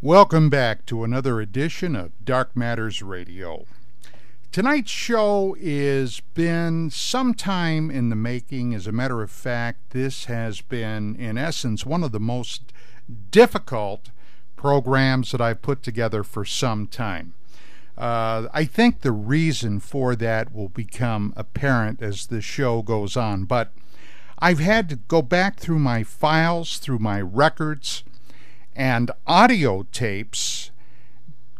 Welcome back to another edition of Dark Matters Radio. Tonight's show has been some time in the making. As a matter of fact, this has been, in essence, one of the most difficult programs that I've put together for some time. Uh, I think the reason for that will become apparent as the show goes on, but I've had to go back through my files, through my records, and audio tapes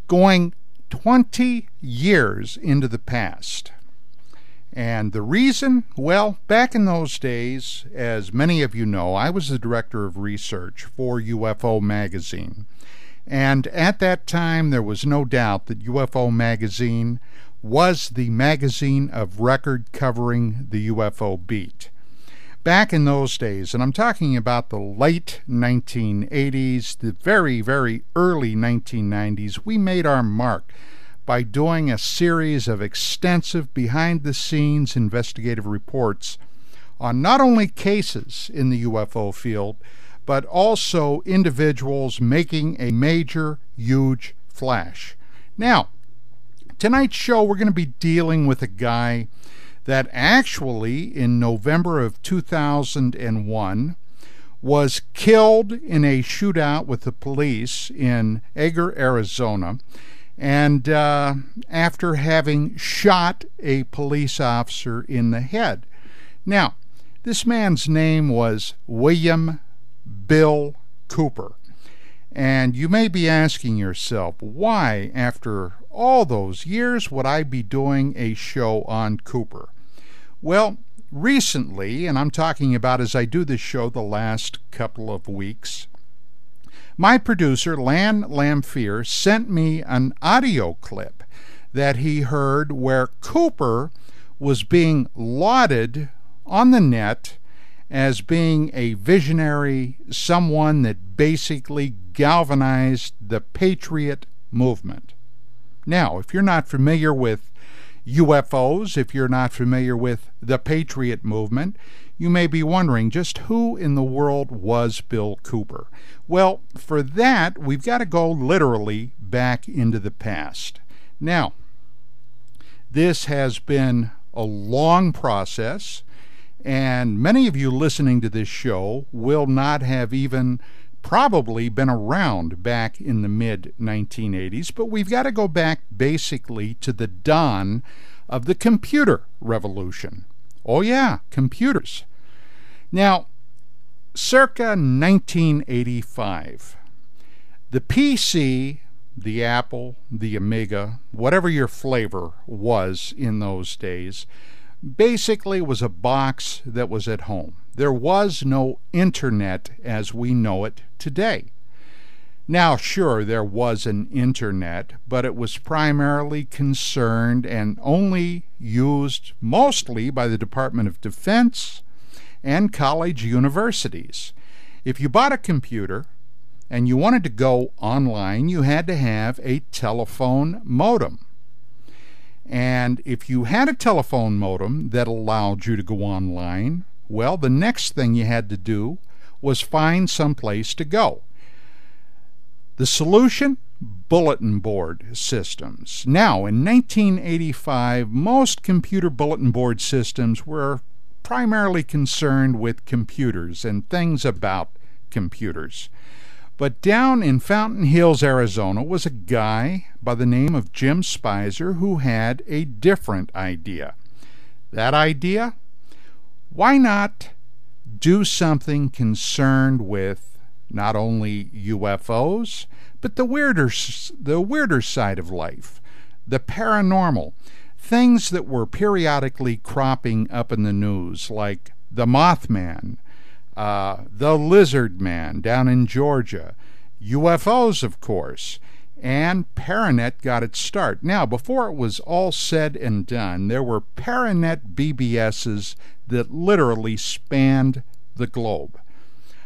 going 20 years into the past. And the reason? Well, back in those days, as many of you know, I was the director of research for UFO Magazine. And at that time, there was no doubt that UFO Magazine was the magazine of record covering the UFO beat back in those days, and I'm talking about the late 1980s, the very, very early 1990s, we made our mark by doing a series of extensive behind the scenes investigative reports on not only cases in the UFO field, but also individuals making a major, huge flash. Now, tonight's show, we're going to be dealing with a guy that actually in November of 2001 was killed in a shootout with the police in Eagar, Arizona, and uh, after having shot a police officer in the head. Now, this man's name was William Bill Cooper. And you may be asking yourself, why, after all those years, would I be doing a show on Cooper? Well, recently, and I'm talking about as I do this show the last couple of weeks, my producer, Lan Lamphir, sent me an audio clip that he heard where Cooper was being lauded on the net as being a visionary, someone that basically galvanized the patriot movement. Now, if you're not familiar with UFOs, if you're not familiar with the Patriot movement, you may be wondering just who in the world was Bill Cooper? Well, for that, we've got to go literally back into the past. Now, this has been a long process, and many of you listening to this show will not have even probably been around back in the mid 1980s, but we've got to go back basically to the dawn of the computer revolution. Oh, yeah, computers. Now, circa 1985, the PC, the Apple, the Amiga, whatever your flavor was in those days, basically was a box that was at home. There was no internet as we know it today. Now, sure, there was an internet, but it was primarily concerned and only used mostly by the Department of Defense and college universities. If you bought a computer and you wanted to go online, you had to have a telephone modem. And if you had a telephone modem that allowed you to go online, well, the next thing you had to do was find some place to go. The solution? Bulletin board systems. Now, in 1985, most computer bulletin board systems were primarily concerned with computers and things about computers. But down in Fountain Hills, Arizona, was a guy by the name of Jim Spicer who had a different idea. That idea? Why not do something concerned with not only UFOs, but the weirder, the weirder side of life, the paranormal, things that were periodically cropping up in the news, like the Mothman, uh, the Lizard Man down in Georgia, UFOs, of course, and Paranet got its start. Now, before it was all said and done, there were Paranet BBSs that literally spanned the globe.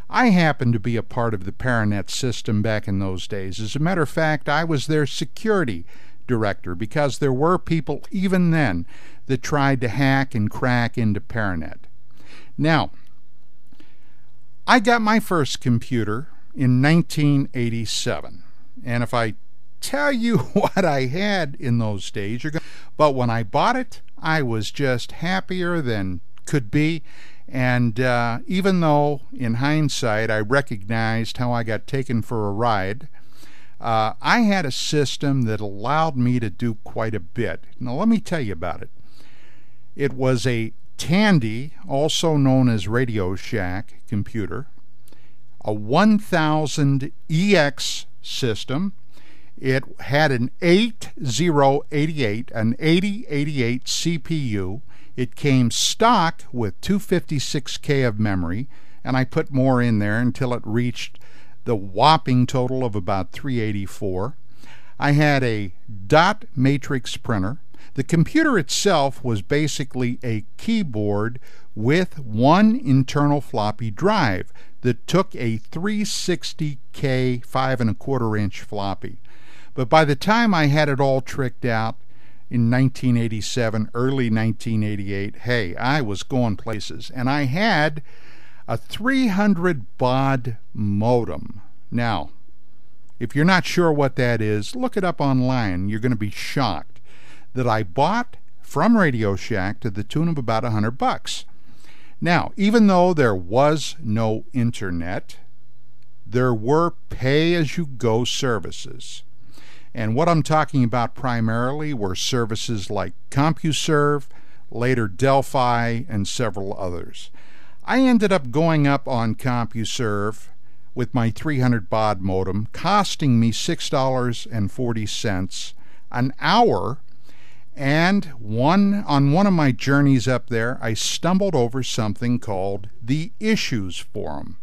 I happened to be a part of the Paranet system back in those days. As a matter of fact, I was their security director because there were people even then that tried to hack and crack into Paranet. Now, I got my first computer in 1987 And if I tell you what I had in those days, you're but when I bought it, I was just happier than could be. And uh, even though in hindsight I recognized how I got taken for a ride, uh, I had a system that allowed me to do quite a bit. Now, let me tell you about it. It was a Tandy, also known as Radio Shack computer, a 1000 EX system. It had an 8088, an 8088 CPU. It came stock with 256K of memory, and I put more in there until it reached the whopping total of about 384. I had a dot matrix printer. The computer itself was basically a keyboard with one internal floppy drive that took a 360K five and a quarter inch floppy. But by the time I had it all tricked out in 1987, early 1988, hey, I was going places. And I had a 300 baud modem. Now, if you're not sure what that is, look it up online. You're going to be shocked that I bought from Radio Shack to the tune of about a hundred bucks. Now, even though there was no internet, there were pay-as-you-go services. And what I'm talking about primarily were services like CompuServe, later Delphi, and several others. I ended up going up on CompuServe with my 300 baud modem, costing me $6.40 an hour. And one on one of my journeys up there, I stumbled over something called the Issues Forum.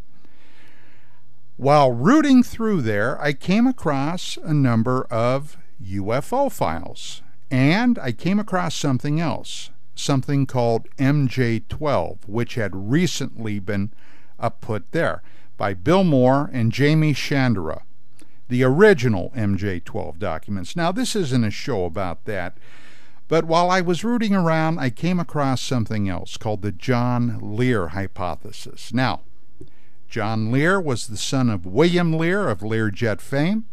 While rooting through there, I came across a number of UFO files, and I came across something else something called MJ12, which had recently been up put there by Bill Moore and Jaime Shandera, the original MJ12 documents. Now, this isn't a show about that, but while I was rooting around, I came across something else called the John Lear hypothesis. Now, John Lear was the son of William Lear of Learjet fame.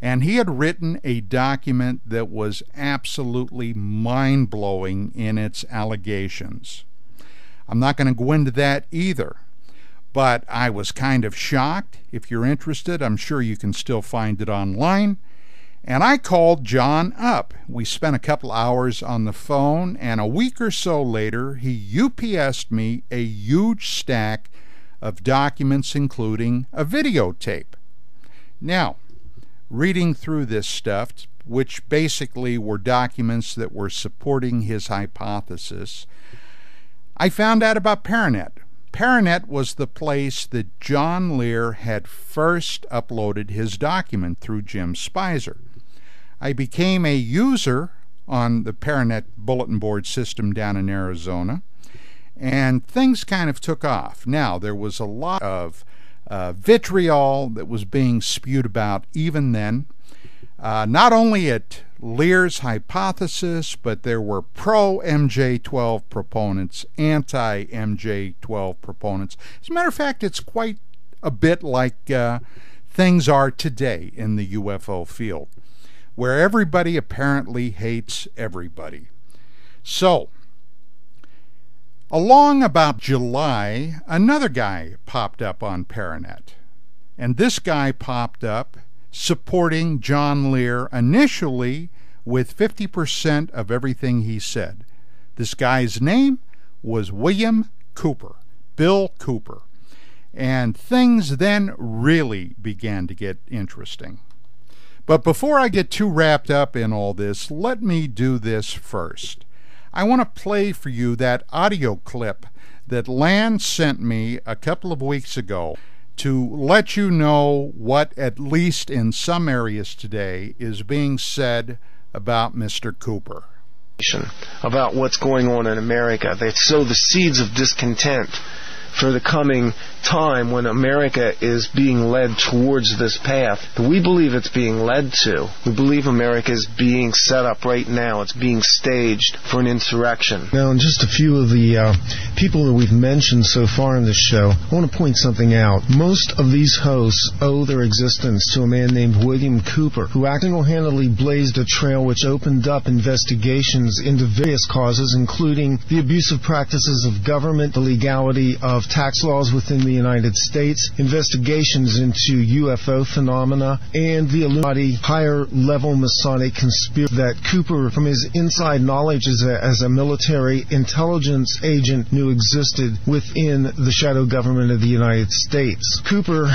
And he had written a document that was absolutely mind blowing in its allegations. I'm not going to go into that either, but I was kind of shocked. If you're interested, I'm sure you can still find it online. And I called John up. We spent a couple hours on the phone, and a week or so later, he UPS'd me a huge stack of documents, including a videotape. Now, reading through this stuff, which basically were documents that were supporting his hypothesis, I found out about Paranet. Paranet was the place that John Lear had first uploaded his document through Jim Spicer. I became a user on the Paranet bulletin board system down in Arizona, and things kind of took off. Now, there was a lot of uh, vitriol that was being spewed about even then, uh, not only at Lear's hypothesis, but there were pro MJ12 proponents, anti MJ12 proponents. As a matter of fact, it's quite a bit like uh, things are today in the UFO field, where everybody apparently hates everybody. So, Along about July, another guy popped up on Paranet. And this guy popped up supporting John Lear initially with 50% of everything he said. This guy's name was William Cooper, Bill Cooper. And things then really began to get interesting. But before I get too wrapped up in all this, let me do this first. I want to play for you that audio clip that Land sent me a couple of weeks ago to let you know what, at least in some areas today, is being said about Mr. Cooper. About what's going on in America. They sow the seeds of discontent for the coming time when America is being led towards this path that we believe it's being led to. We believe America is being set up right now. It's being staged for an insurrection. Now, in just a few of the uh, people that we've mentioned so far in this show, I want to point something out. Most of these hosts owe their existence to a man named William Cooper, who single-handedly blazed a trail which opened up investigations into various causes, including the abusive practices of government, the legality of tax laws within the United States, investigations into UFO phenomena, and the Illuminati higher level Masonic conspiracy that Cooper, from his inside knowledge as a, as a military intelligence agent, knew existed within the shadow government of the United States. Cooper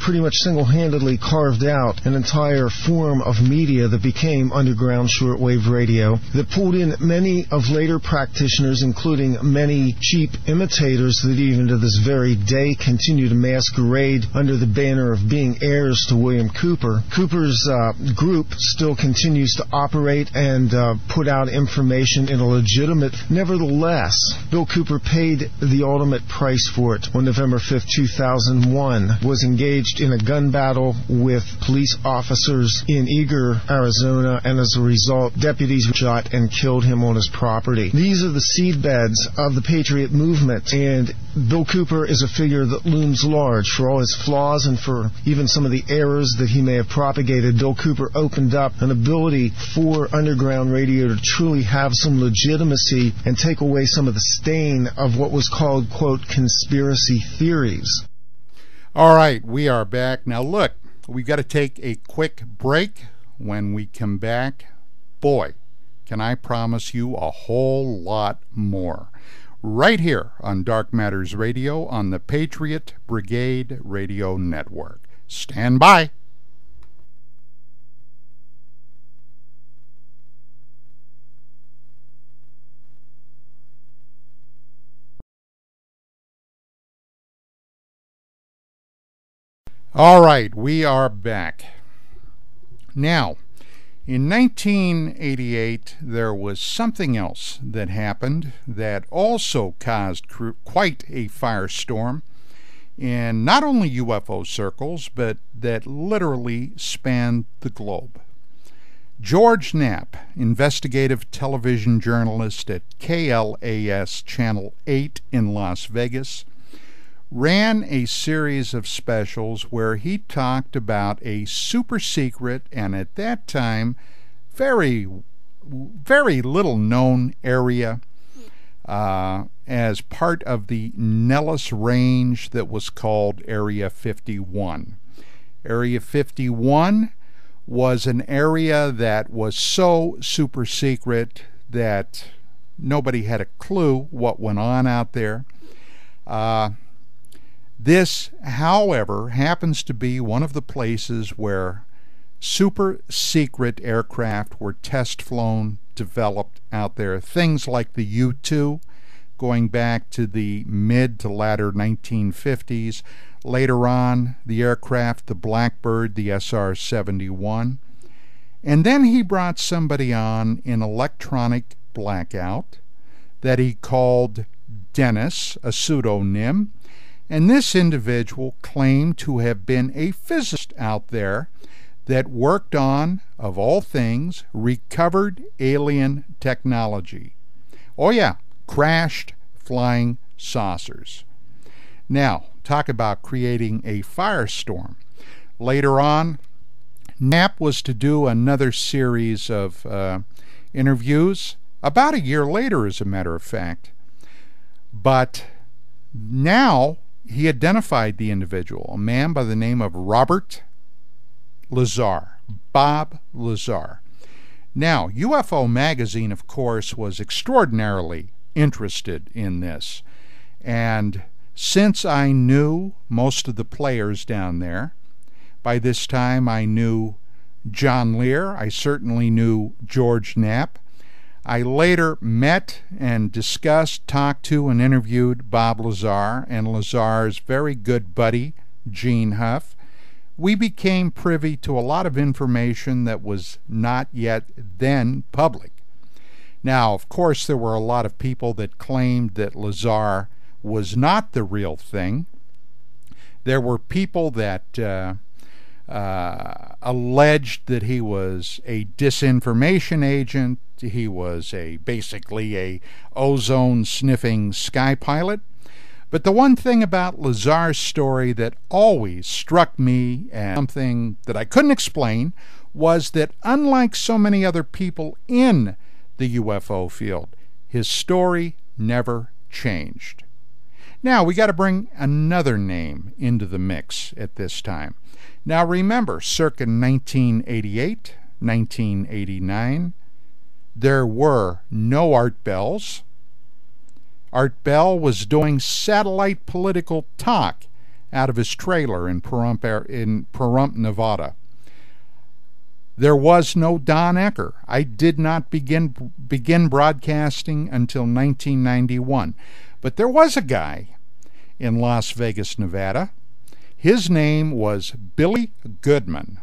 pretty much single handedly carved out an entire form of media that became underground shortwave radio that pulled in many of later practitioners, including many cheap imitators that even to this very day continue to masquerade under the banner of being heirs to William Cooper. Cooper's uh, group still continues to operate and uh, put out information in a legitimate. Nevertheless, Bill Cooper paid the ultimate price for it on November 5th, 2001. Was engaged in a gun battle with police officers in Eagar, Arizona, and as a result, deputies shot and killed him on his property. These are the seedbeds of the Patriot movement, and Bill Cooper is a figure that looms large for all his flaws and for even some of the errors that he may have propagated. Bill Cooper opened up an ability for underground radio to truly have some legitimacy and take away some of the stain of what was called, quote, conspiracy theories. All right, we are back. Now, look, we've got to take a quick break. When we come back, boy, can I promise you a whole lot more. Right here on Dark Matters Radio on the Patriot Brigade Radio Network. Stand by. All right, we are back. Now, in 1988, there was something else that happened that also caused quite a firestorm in not only UFO circles, but that literally spanned the globe. George Knapp, investigative television journalist at KLAS Channel 8 in Las Vegas, ran a series of specials where he talked about a super secret and at that time very very little known area uh, as part of the Nellis Range that was called Area 51. Area 51 was an area that was so super secret that nobody had a clue what went on out there. Uh, this, however, happens to be one of the places where super secret aircraft were test flown, developed out there. Things like the U 2, going back to the mid to latter 1950s. Later on, the aircraft, the Blackbird, the SR 71. And then he brought somebody on in electronic blackout that he called Dennis, a pseudonym and this individual claimed to have been a physicist out there that worked on, of all things, recovered alien technology. Oh, yeah, crashed flying saucers. Now, talk about creating a firestorm. Later on, Knapp was to do another series of uh, interviews, about a year later, as a matter of fact. But now he identified the individual, a man by the name of Robert Lazar, Bob Lazar. Now, UFO Magazine, of course, was extraordinarily interested in this. And since I knew most of the players down there, by this time I knew John Lear, I certainly knew George Knapp, I later met and discussed, talked to, and interviewed Bob Lazar and Lazar's very good buddy, Gene Huff. We became privy to a lot of information that was not yet then public. Now, of course, there were a lot of people that claimed that Lazar was not the real thing. There were people that uh, uh, alleged that he was a disinformation agent. He was a basically a ozone sniffing sky pilot. But the one thing about Lazar's story that always struck me as something that I couldn't explain was that unlike so many other people in the UFO field, his story never changed. Now we got to bring another name into the mix at this time. Now remember, circa 1988, 1989, there were no Art Bells. Art Bell was doing satellite political talk out of his trailer in Pahrump, in Pahrump, Nevada. There was no Don Ecker. I did not begin begin broadcasting until 1991. But there was a guy in Las Vegas, Nevada. His name was Billy Goodman.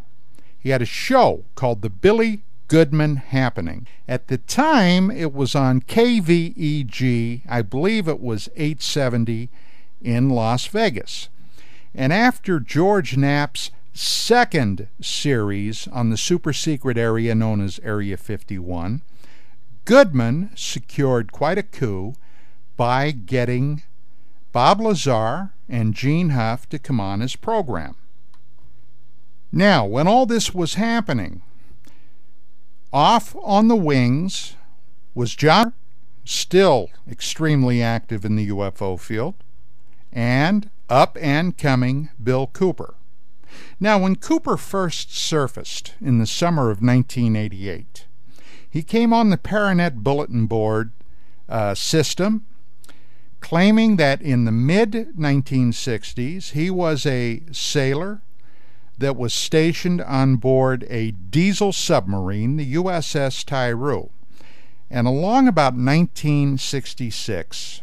He had a show called The Billy Goodman Happening. At the time, it was on KVEG, I believe it was 870 in Las Vegas. And after George Knapp's second series on the super secret area known as Area 51, Goodman secured quite a coup by getting Bob Lazar and Gene Huff to come on his program. Now, when all this was happening, off on the wings was John, still extremely active in the UFO field, and up and coming Bill Cooper. Now, when Cooper first surfaced in the summer of 1988, he came on the Paranet bulletin board uh, system, claiming that in the mid 1960s he was a sailor that was stationed on board a diesel submarine, the USS Tiru. And along about 1966,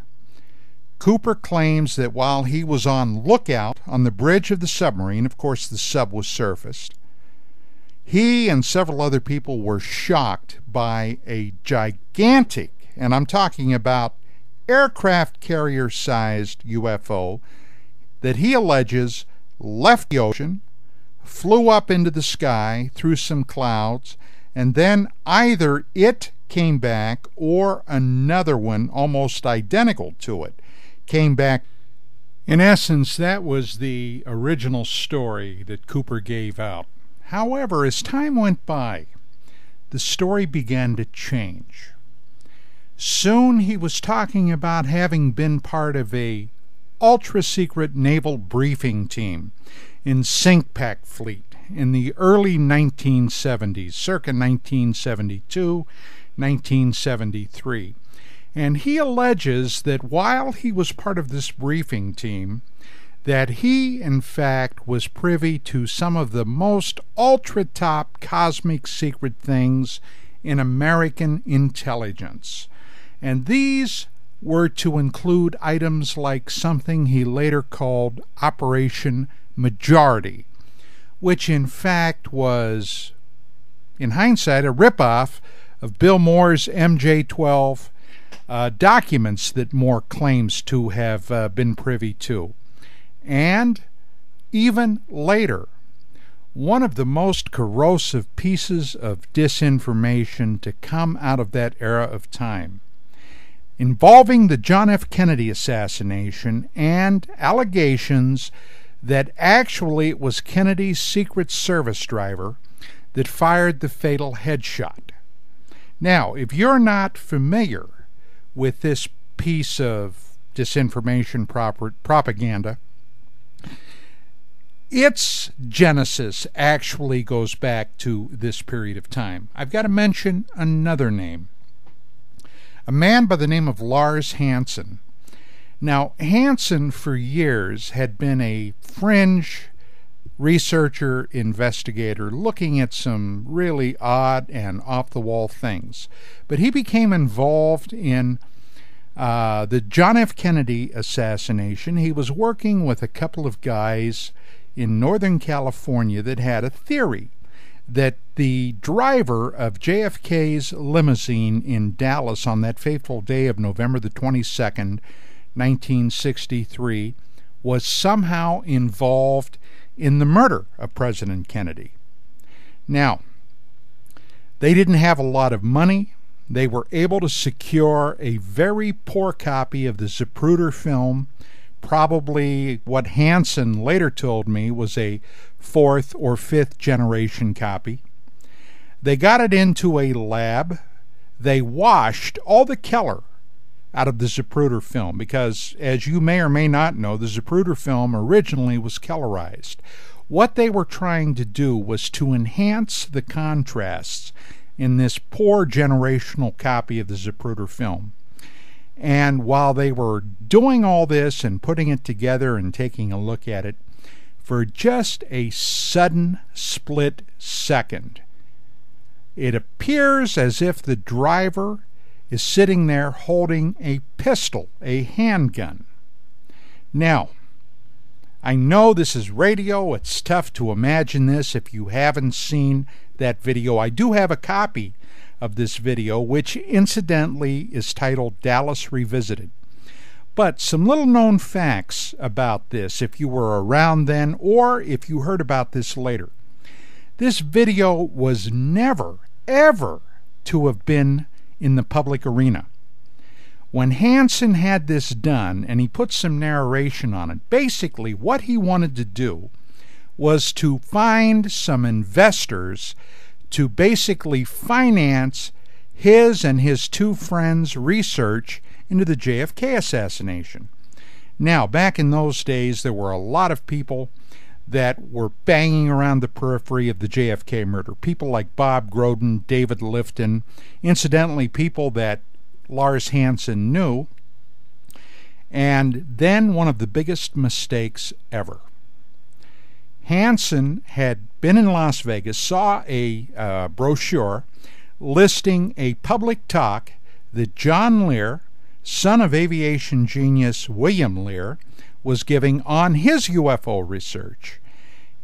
Cooper claims that while he was on lookout on the bridge of the submarine, of course the sub was surfaced, he and several other people were shocked by a gigantic, and I'm talking about aircraft carrier sized UFO that he alleges left the ocean, flew up into the sky through some clouds, and then either it came back or another one almost identical to it came back. In essence, that was the original story that Cooper gave out. However, as time went by, the story began to change. Soon he was talking about having been part of a ultra secret naval briefing team in CINCPAC fleet in the early 1970s, circa 1972, 1973. And he alleges that while he was part of this briefing team, that he, in fact, was privy to some of the most ultra top cosmic secret things in American intelligence. And these were to include items like something he later called Operation Majority, which in fact was, in hindsight, a ripoff of Bill Moore's MJ 12 uh, documents that Moore claims to have uh, been privy to. And even later, one of the most corrosive pieces of disinformation to come out of that era of time, involving the John F. Kennedy assassination and allegations that actually it was Kennedy's Secret Service driver that fired the fatal headshot. Now, if you're not familiar with this piece of disinformation proper, propaganda. Its genesis actually goes back to this period of time. I've got to mention another name a man by the name of Lars Hansen. Now, Hansen for years had been a fringe researcher, investigator, looking at some really odd and off the wall things. But he became involved in uh, the John F. Kennedy assassination. He was working with a couple of guys in Northern California that had a theory that the driver of JFK's limousine in Dallas on that fateful day of November the 22nd, 1963, was somehow involved in the murder of President Kennedy. Now, they didn't have a lot of money. They were able to secure a very poor copy of the Zapruder film, probably what Hansen later told me was a fourth or fifth generation copy. They got it into a lab. They washed all the Keller out of the Zapruder film because, as you may or may not know, the Zapruder film originally was Kellerized. What they were trying to do was to enhance the contrasts in this poor generational copy of the Zapruder film. And while they were doing all this and putting it together and taking a look at it, for just a sudden split second, it appears as if the driver is sitting there holding a pistol, a handgun. Now, I know this is radio. It's tough to imagine this if you haven't seen that video. I do have a copy of this video, which incidentally is titled Dallas Revisited. But some little known facts about this, if you were around then or if you heard about this later. This video was never ever to have been in the public arena. When Hansen had this done and he put some narration on it, basically what he wanted to do was to find some investors to basically finance his and his two friends' research into the JFK assassination. Now, back in those days, there were a lot of people that were banging around the periphery of the JFK murder. People like Bob Groden, David Lifton, incidentally, people that Lars Hansen knew. And then one of the biggest mistakes ever. Hansen had been in Las Vegas, saw a uh, brochure listing a public talk that John Lear, son of aviation genius William Lear, was giving on his UFO research.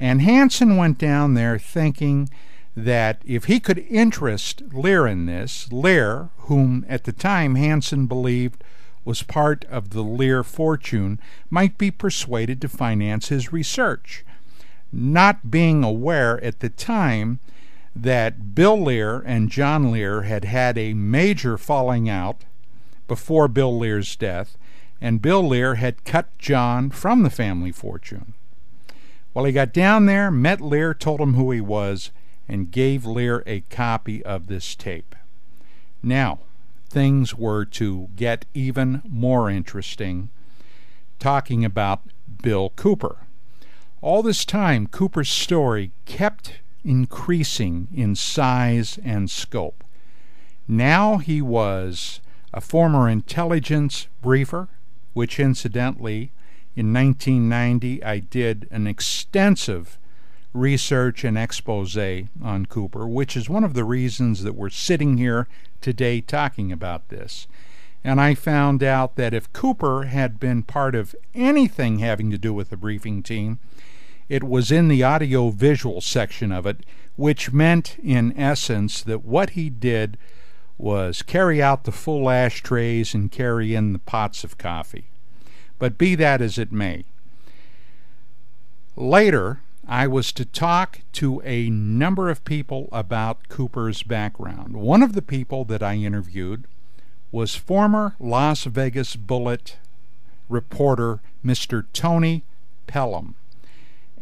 And Hansen went down there thinking that if he could interest Lear in this, Lear, whom at the time Hansen believed was part of the Lear fortune, might be persuaded to finance his research, not being aware at the time that Bill Lear and John Lear had had a major falling out before Bill Lear's death, and Bill Lear had cut John from the family fortune. Well, he got down there, met Lear, told him who he was, and gave Lear a copy of this tape. Now, things were to get even more interesting, talking about Bill Cooper. All this time, Cooper's story kept increasing in size and scope. Now he was a former intelligence briefer, which incidentally, in 1990, I did an extensive research and expose on Cooper, which is one of the reasons that we're sitting here today talking about this. And I found out that if Cooper had been part of anything having to do with the briefing team, it was in the audio visual section of it, which meant, in essence, that what he did was carry out the full ashtrays and carry in the pots of coffee. But be that as it may, later I was to talk to a number of people about Cooper's background. One of the people that I interviewed was former Las Vegas Bullet reporter Mr. Tony Pelham.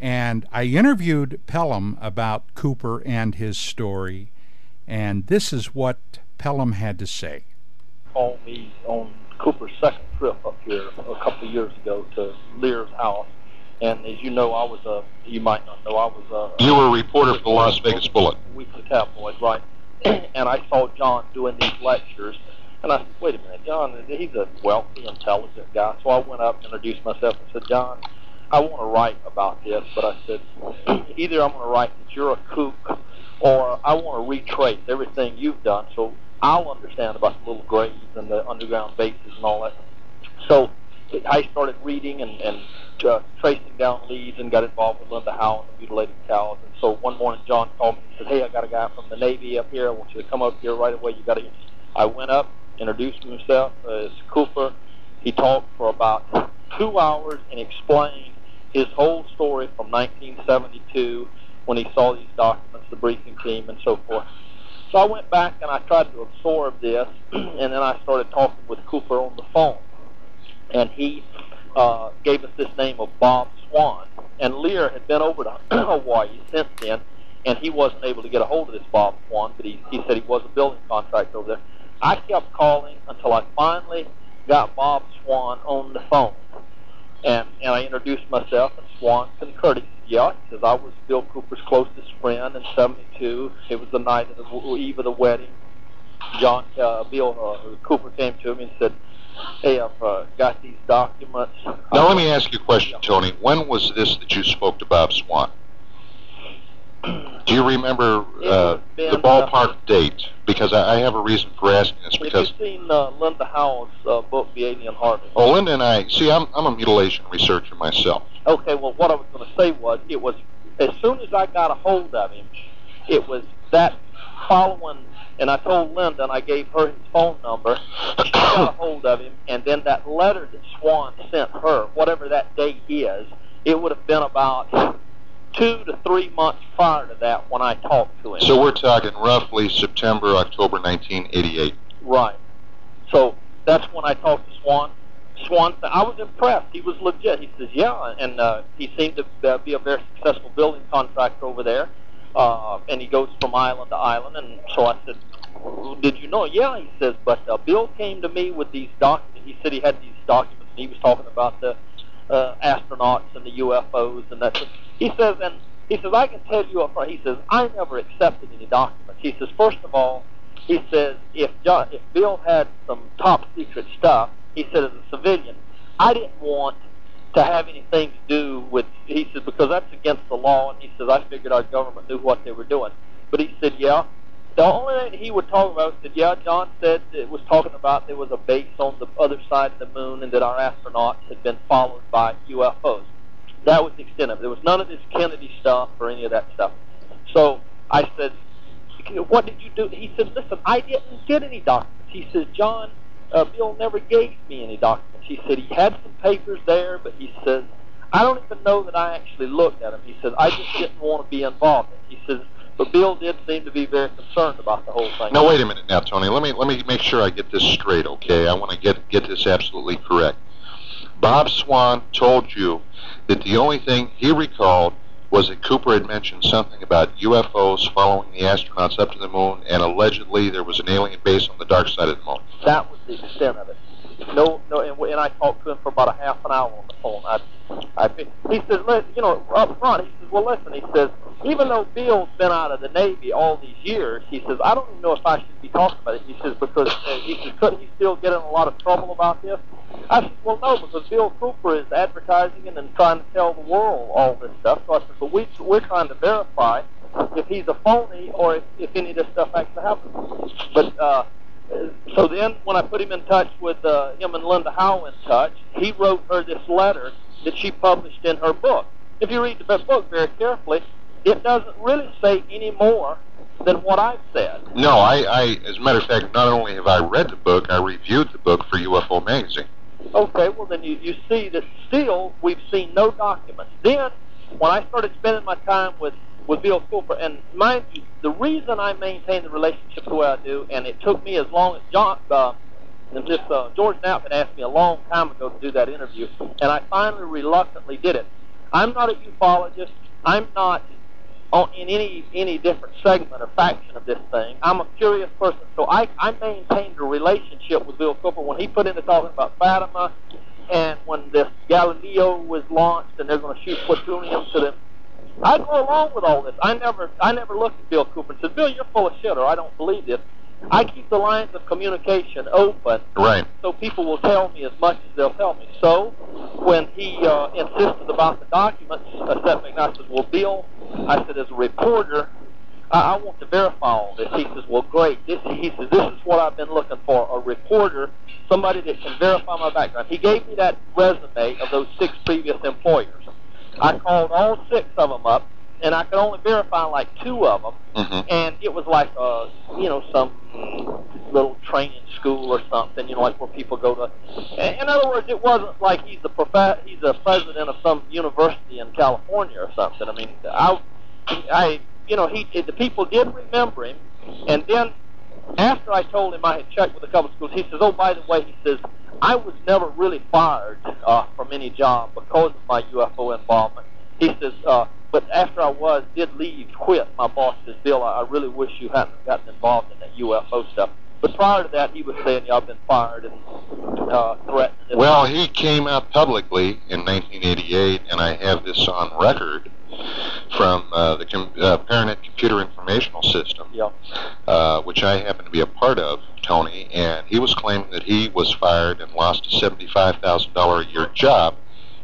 And I interviewed Pelham about Cooper and his story, and this is what Pelham had to say. Called me on Cooper's second trip up here a couple of years ago to Lear's house. And as you know, I was a, you might not know, I was a. You were a reporter for the Las Vegas Bullet. Weekly tabloid, right. and I saw John doing these lectures. And I said, wait a minute, John, he's a wealthy, intelligent guy. So I went up, introduced myself, and said, John, I want to write about this. But I said, either I'm going to write that you're a kook, or I want to retrace everything you've done. So I'll understand about the little graves and the underground bases and all that. So I started reading and, and uh, tracing down leads and got involved with Linda Howe and the mutilated cows. And so one morning John called me and said, hey, I got a guy from the Navy up here. I want you to come up here right away. You got to. I went up, introduced myself as Cooper, He talked for about two hours and explained his whole story from 1972 when he saw these documents, the briefing team, and so forth. So I went back and I tried to absorb this, and then I started talking with Cooper on the phone. And he uh, gave us this name of Bob Swan. And Lear had been over to Hawaii since then, and he wasn't able to get a hold of this Bob Swan, but he, he said he was a building contractor over there. I kept calling until I finally got Bob Swan on the phone. And, and I introduced myself, and Swan concurred. Said, yeah, says, I was Bill Cooper's closest friend in 72. It was the night of the eve of the wedding. John, uh, Bill uh, Cooper came to me and said, hey, I've uh, got these documents. Now, let me ask you a question, Tony. When was this that you spoke to Bob Swan? Do you remember uh, been, the ballpark date? Because I, I have a reason for asking this. Have you Because seen uh, Linda Howe's uh, book, The Alien Harvest? oh, Linda and I see. I'm I'm a mutilation researcher myself. Okay, well, what I was going to say was, it was as soon as I got a hold of him, it was that following, and I told Linda, and I gave her his phone number. She got a hold of him, and then that letter that Swan sent her, whatever that date is, it would have been about two to three months prior to that when I talked to him. So we're talking roughly September, October 1988. Right. So that's when I talked to Swan. Swan, I was impressed. He was legit. He says, yeah, and uh, he seemed to uh, be a very successful building contractor over there. Uh, and he goes from island to island. And so I said, did you know? Yeah, he says, but uh, Bill came to me with these documents. He said he had these documents, and he was talking about the uh, astronauts and the UFOs and that. He says, and he says, I can tell you up front. He says, I never accepted any documents. He says, first of all, he says, if John, if Bill had some top secret stuff, he said, as a civilian, I didn't want to have anything to do with. He said because that's against the law, and he says I figured our government knew what they were doing. But he said, yeah. The only thing he would talk about said, yeah, John said it was talking about there was a base on the other side of the moon, and that our astronauts had been followed by UFOs. That was the extent of it. There was none of this Kennedy stuff or any of that stuff. So I said, what did you do? He said, listen, I didn't get any documents. He says, John, uh, Bill never gave me any documents. He said he had some papers there, but he says, I don't even know that I actually looked at them. He says, I just didn't want to be involved. in it. He says, but Bill did seem to be very concerned about the whole thing. Now wait a minute, now Tony. Let me let me make sure I get this straight, okay? I want to get get this absolutely correct. Bob Swan told you that the only thing he recalled was that Cooper had mentioned something about UFOs following the astronauts up to the moon, and allegedly there was an alien base on the dark side of the moon. That was the extent of it. No, no, and, and I talked to him for about a half an hour on the phone. I, I, he says, "Listen, you know, up front, he says, well, listen, he says, even though Bill's been out of the Navy all these years, he says, I don't even know if I should be talking about it. He says, because uh, he says, couldn't he still get in a lot of trouble about this? I said, well, no, because Bill Cooper is advertising it and trying to tell the world all this stuff. So I said, but we, we're trying to verify if he's a phony or if, if any of this stuff actually happened. But uh, so then when I put him in touch with uh, him and Linda Howe in touch, he wrote her this letter that she published in her book. If you read the book very carefully, it doesn't really say any more than what I've said. No, I, I, as a matter of fact, not only have I read the book, I reviewed the book for UFO Magazine. Okay, well then you, you see that still we've seen no documents. Then when I started spending my time with with Bill Cooper, and mind you, the reason I maintain the relationship the way I do, and it took me as long as John, uh, and this uh, George Knapp had asked me a long time ago to do that interview, and I finally reluctantly did it. I'm not a ufologist. I'm not on in any any different segment or faction of this thing. I'm a curious person, so I I maintained a relationship with Bill Cooper when he put into talking about Fatima, and when this Galileo was launched, and they're going to shoot plutonium to them. I go along with all this. I never I never looked at Bill Cooper and said, Bill, you're full of shit, or I don't believe this. I keep the lines of communication open Right. so people will tell me as much as they'll tell me. So when he uh, insisted about the documents, said, and I said, well, Bill, I said, as a reporter, I, I want to verify all this. He says, well, great. This, he says, this is what I've been looking for, a reporter, somebody that can verify my background. He gave me that resume of those six previous employers. I called all six of them up, and I could only verify like two of them hmm and it was like uh you know some little training school or something, you know, like where people go to. In other words, it wasn't like he's the prof- he's a president of some university in California or something. I mean, I, I, you know, he the people did remember him, and then after I told him I had checked with a couple of schools, he says, "Oh, by the way," he says, "I was never really fired uh, from any job because of my UFO involvement." He says, uh, "But after I was did leave, quit, my boss says, Bill, I, really wish you hadn't gotten involved in that UFO stuff." But prior to that, he was saying, "Yeah, I've been fired and uh, threatened." Well, he came out publicly in 1988, and I have this on record from uh, the com- uh, Paranet Computer Informational System, Yeah. uh, which I happen to be a part of, Tony, and he was claiming that he was fired and lost a $75,000 a year job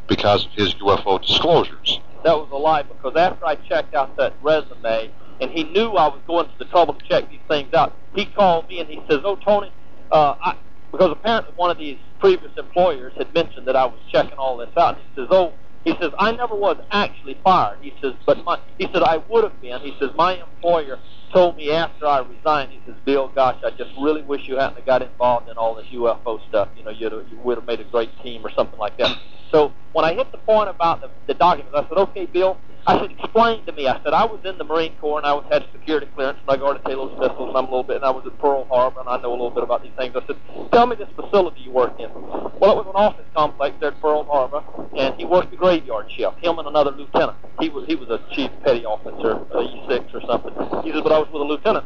because of his UFO disclosures. that was a lie because after I checked out that resume and he knew I was going to the trouble to check these things out, he called me and he says, "Oh, Tony, uh, I, because apparently one of these previous employers had mentioned that I was checking all this out." He says, "Oh." He says, I never was actually fired. He says, but my, he said, I would have been. He says, my employer told me after I resigned, he says, Bill, gosh, I just really wish you hadn't got involved in all this UFO stuff. You know, you'd, have, you would have made a great team or something like that. So when I hit the point about the, the documents, I said, okay, Bill, I said, explain to me. I said, I was in the Marine Corps and I was, had security clearance and I guarded Talos missiles and I'm a little bit, and I was at Pearl Harbor and I know a little bit about these things. I said, tell me this facility you worked in. Well, it was an office complex there at Pearl Harbor and he worked the graveyard shift, him and another lieutenant. He was, he was a chief petty officer, uh, E6 or something. He said, but I was with a lieutenant.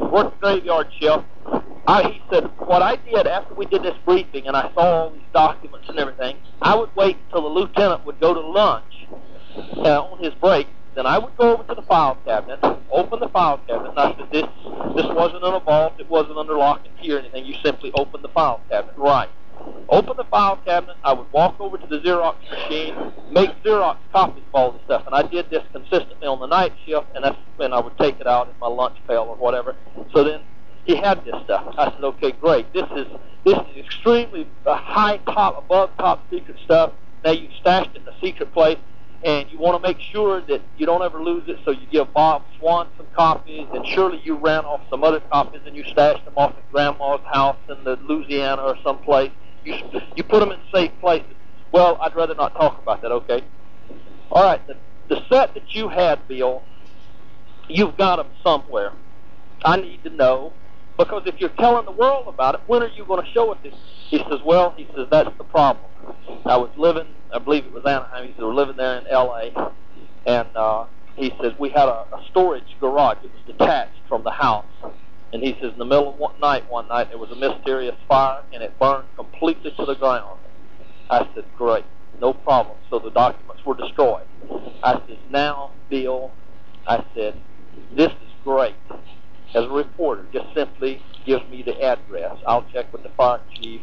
Worked the graveyard shift. I, he said, what I did after we did this briefing and I saw all these documents and everything, I would wait until the lieutenant would go to lunch uh, on his break. Then I would go over to the file cabinet, open the file cabinet, I said, this, this wasn't in a vault, it wasn't under lock and key or anything. You simply open the file cabinet. Right. Open the file cabinet. I would walk over to the Xerox machine, make Xerox copies of all this stuff, and I did this consistently on the night shift, and that's when I would take it out in my lunch pail or whatever. So then he had this stuff. I said, okay, great. This is this is extremely uh, high top, above top secret stuff. Now you've stashed it in a secret place, and you want to make sure that you don't ever lose it. So you give Bob Swan some copies, and surely you ran off some other copies, and you stashed them off at Grandma's house in the Louisiana or someplace. You you put them in safe places. Well, I'd rather not talk about that. Okay. All right. The, the set that you had, Bill, you've got them somewhere. I need to know because if you're telling the world about it, when are you going to show it? To? He says, well, he says that's the problem. I was living, I believe it was Anaheim. He said we're living there in L.A. and uh, he says we had a, a storage garage. It was detached from the house. And he says in the middle of one night, one night there was a mysterious fire and it burned completely to the ground. I said, great, no problem. So the documents were destroyed. I said, now, Bill, I said, this is great. As a reporter, just simply give me the address. I'll check with the fire chief.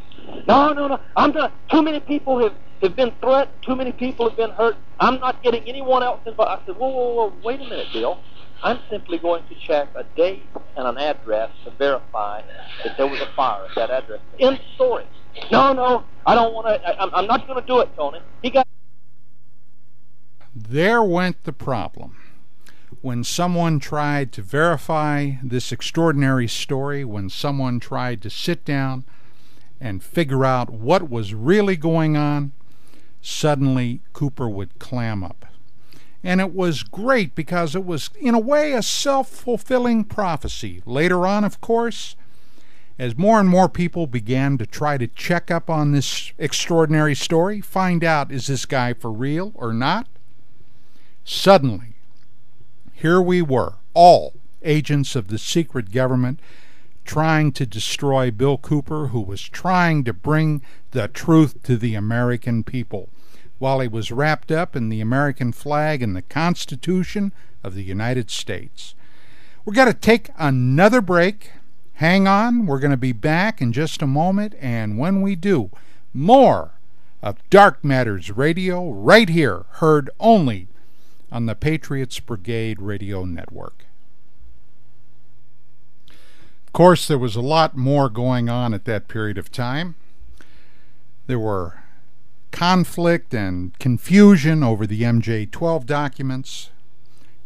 No, no, no. I'm not. Too many people have, have been threatened. Too many people have been hurt. I'm not getting anyone else involved. I said, whoa, whoa, whoa. Wait a minute, Bill. I'm simply going to check a date and an address to verify that there was a fire at that address. End story. No, no, I don't want to. I'm, I'm not going to do it, Tony. He got. There went the problem. When someone tried to verify this extraordinary story, when someone tried to sit down and figure out what was really going on, suddenly Cooper would clam up. And it was great because it was, in a way, a self fulfilling prophecy. Later on, of course, as more and more people began to try to check up on this extraordinary story, find out is this guy for real or not, suddenly, here we were, all agents of the secret government, trying to destroy Bill Cooper, who was trying to bring the truth to the American people while he was wrapped up in the American flag and the Constitution of the United States. We're going to take another break. Hang on, we're going to be back in just a moment, and when we do, more of Dark Matters Radio right here, heard only on the Patriots Brigade Radio Network. Of course, there was a lot more going on at that period of time. There were conflict and confusion over the MJ 12 documents,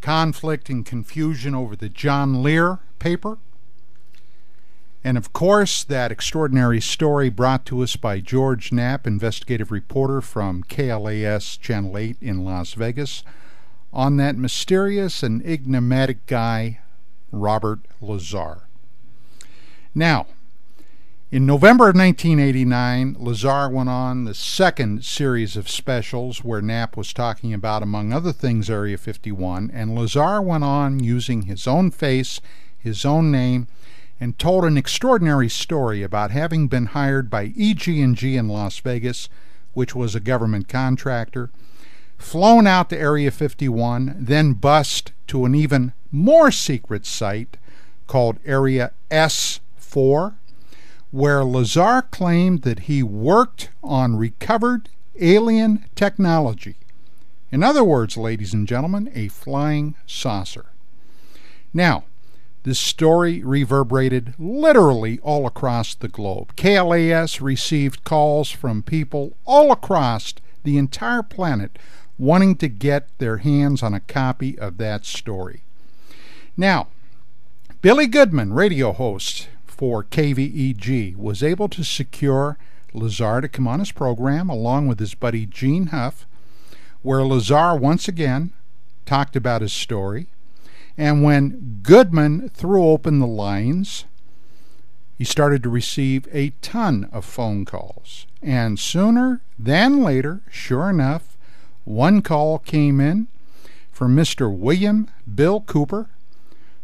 conflict and confusion over the John Lear paper, And of course, that extraordinary story brought to us by George Knapp, investigative reporter from KLAS Channel 8 in Las Vegas, on that mysterious and enigmatic guy, Robert Lazar. Now, in November of 1989, Lazar went on the second series of specials where Knapp was talking about, among other things, Area 51, and Lazar went on using his own face, his own name, and told an extraordinary story about having been hired by EG&G in Las Vegas, which was a government contractor, flown out to Area 51, then bussed to an even more secret site called Area S4, where Lazar claimed that he worked on recovered alien technology. In other words, ladies and gentlemen, a flying saucer. Now, this story reverberated literally all across the globe. KLAS received calls from people all across the entire planet wanting to get their hands on a copy of that story. Now, Billy Goodman, radio host for KVEG, was able to secure Lazar to come on his program along with his buddy Gene Huff, where Lazar once again talked about his story and when Goodman threw open the lines, he started to receive a ton of phone calls. And sooner than later, sure enough, one call came in from Mr. William Bill Cooper,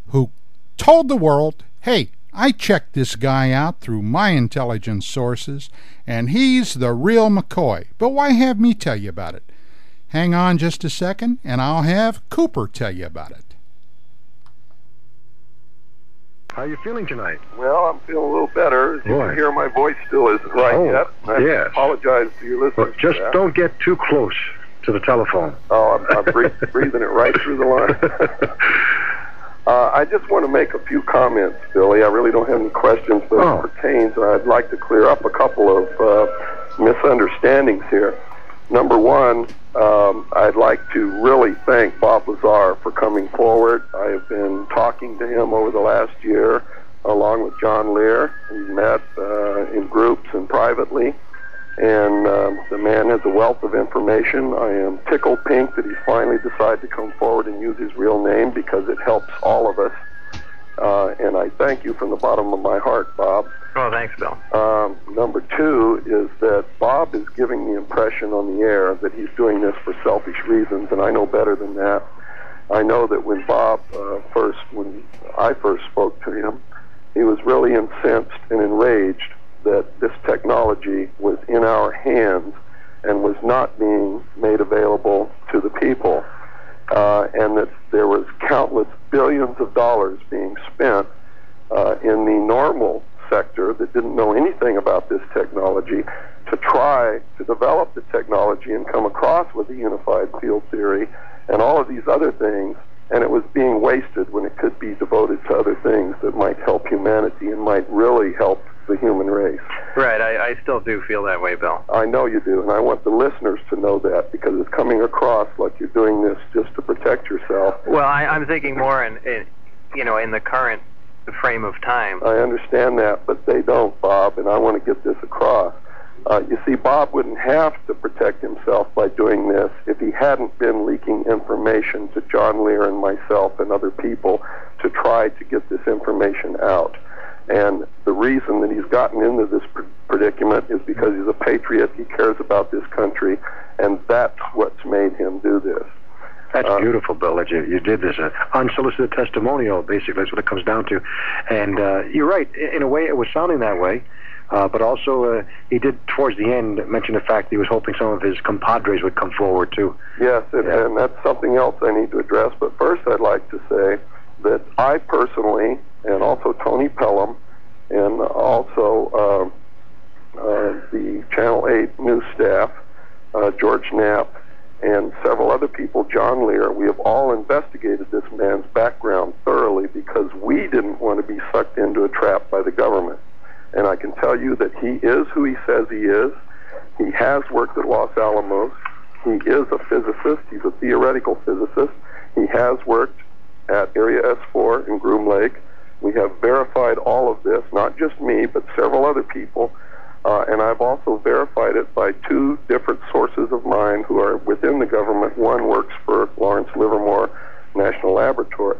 who told the world, hey, I checked this guy out through my intelligence sources, and he's the real McCoy. But why have me tell you about it? Hang on just a second, and I'll have Cooper tell you about it. How are you feeling tonight? Well, I'm feeling a little better. As you can hear, my voice still isn't right Oh, yet. I yes. apologize to your listeners. Well, for just that. don't get too close to the telephone. Oh, I'm, I'm breath- breathing it right through the line. uh, I just want to make a few comments, Billy. I really don't have any questions, but Oh. it pertains, and I'd like to clear up a couple of uh, misunderstandings here. Number one, um, I'd like to really thank Bob Lazar for coming forward. I have been talking to him over the last year, along with John Lear. We met uh, in groups and privately and um, the man has a wealth of information. I am tickled pink that he finally decided to come forward and use his real name because it helps all of us. Uh, and I thank you from the bottom of my heart, Bob. Oh, thanks, Bill. Um, number two is that Bob is giving the impression on the air that he's doing this for selfish reasons, and I know better than that. I know that when Bob uh, first, when I first spoke to him, he was really incensed and enraged that this technology was in our hands and was not being made available to the people, uh, and that there was countless billions of dollars being spent uh, in the normal sector that didn't know anything about this technology to try to develop the technology and come across with a unified field theory and all of these other things and it was being wasted when it could be devoted to other things that might help humanity and might really help the human race. Right, I, I still do feel that way, Bill. I know you do, and I want the listeners to know that because it's coming across like you're doing this just to protect yourself. Well, I, I'm thinking more in, in, you know, in the current frame of time. I understand that, but they don't, Bob, and I want to get this across. Uh, you see, Bob wouldn't have to protect himself by doing this if he hadn't been leaking information to John Lear and myself and other people to try to get this information out. And the reason that he's gotten into this pr- predicament is because he's a patriot, he cares about this country, and that's what's made him do this. That's Uh, beautiful, Bill, that you, you did this. Uh, unsolicited testimonial, basically, is what it comes down to. And uh, you're right. I- In a way, it was sounding that way. Uh, but also, uh, he did, towards the end, mention the fact that he was hoping some of his compadres would come forward, too. Yes, and, Yeah. and that's something else I need to address. But first, I'd like to say that I personally, and also Tony Pelham, and also uh, uh, the Channel 8 news staff, uh, George Knapp, and several other people, John Lear, we have all investigated this man's background thoroughly because we didn't want to be sucked into a trap by the government. And I can tell you that he is who he says he is. He has worked at Los Alamos. He is a physicist. He's a theoretical physicist. He has worked at Area S4 in Groom Lake. We have verified all of this, not just me, but several other people. Uh, and I've also verified it by two different sources of mine who are within the government. One works for Lawrence Livermore National Laboratory.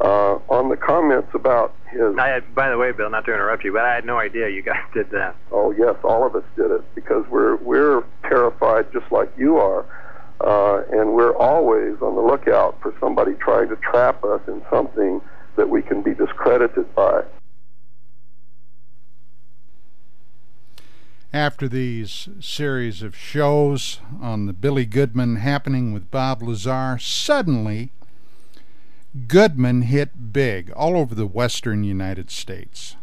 Uh, on the comments about his. I had, by the way, Bill, not to interrupt you, but I had no idea you guys did that. Oh yes, all of us did it because we're we're terrified just like you are, uh, and we're always on the lookout for somebody trying to trap us in something that we can be discredited by. After these series of shows on the Billy Goodman happening with Bob Lazar, suddenly Goodman hit big all over the western United States.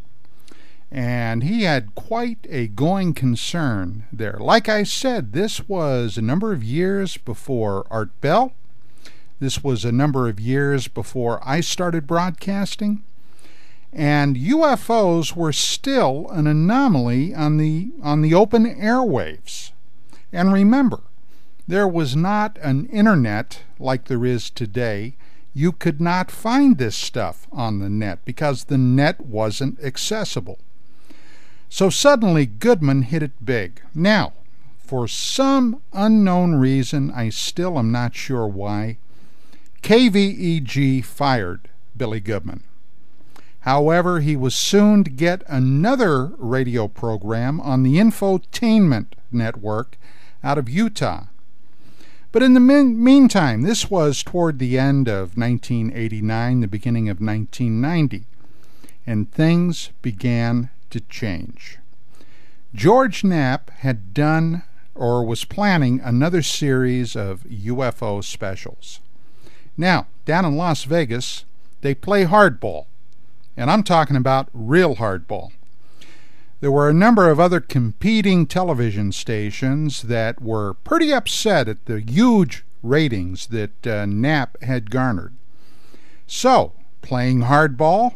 And he had quite a going concern there. Like I said, this was a number of years before Art Bell. This was a number of years before I started broadcasting. And UFOs were still an anomaly on the on the open airwaves. And remember, there was not an internet like there is today you could not find this stuff on the net because the net wasn't accessible. So suddenly Goodman hit it big. Now, for some unknown reason, I still am not sure why, KVEG fired Billy Goodman. However, he was soon to get another radio program on the Infotainment Network out of Utah. But in the min- meantime, this was toward the end of 1989, the beginning of 1990, and things began to change. George Knapp had done or was planning another series of UFO specials. Now, down in Las Vegas, they play hardball, and I'm talking about real hardball. There were a number of other competing television stations that were pretty upset at the huge ratings that uh, Knapp had garnered. So, playing hardball,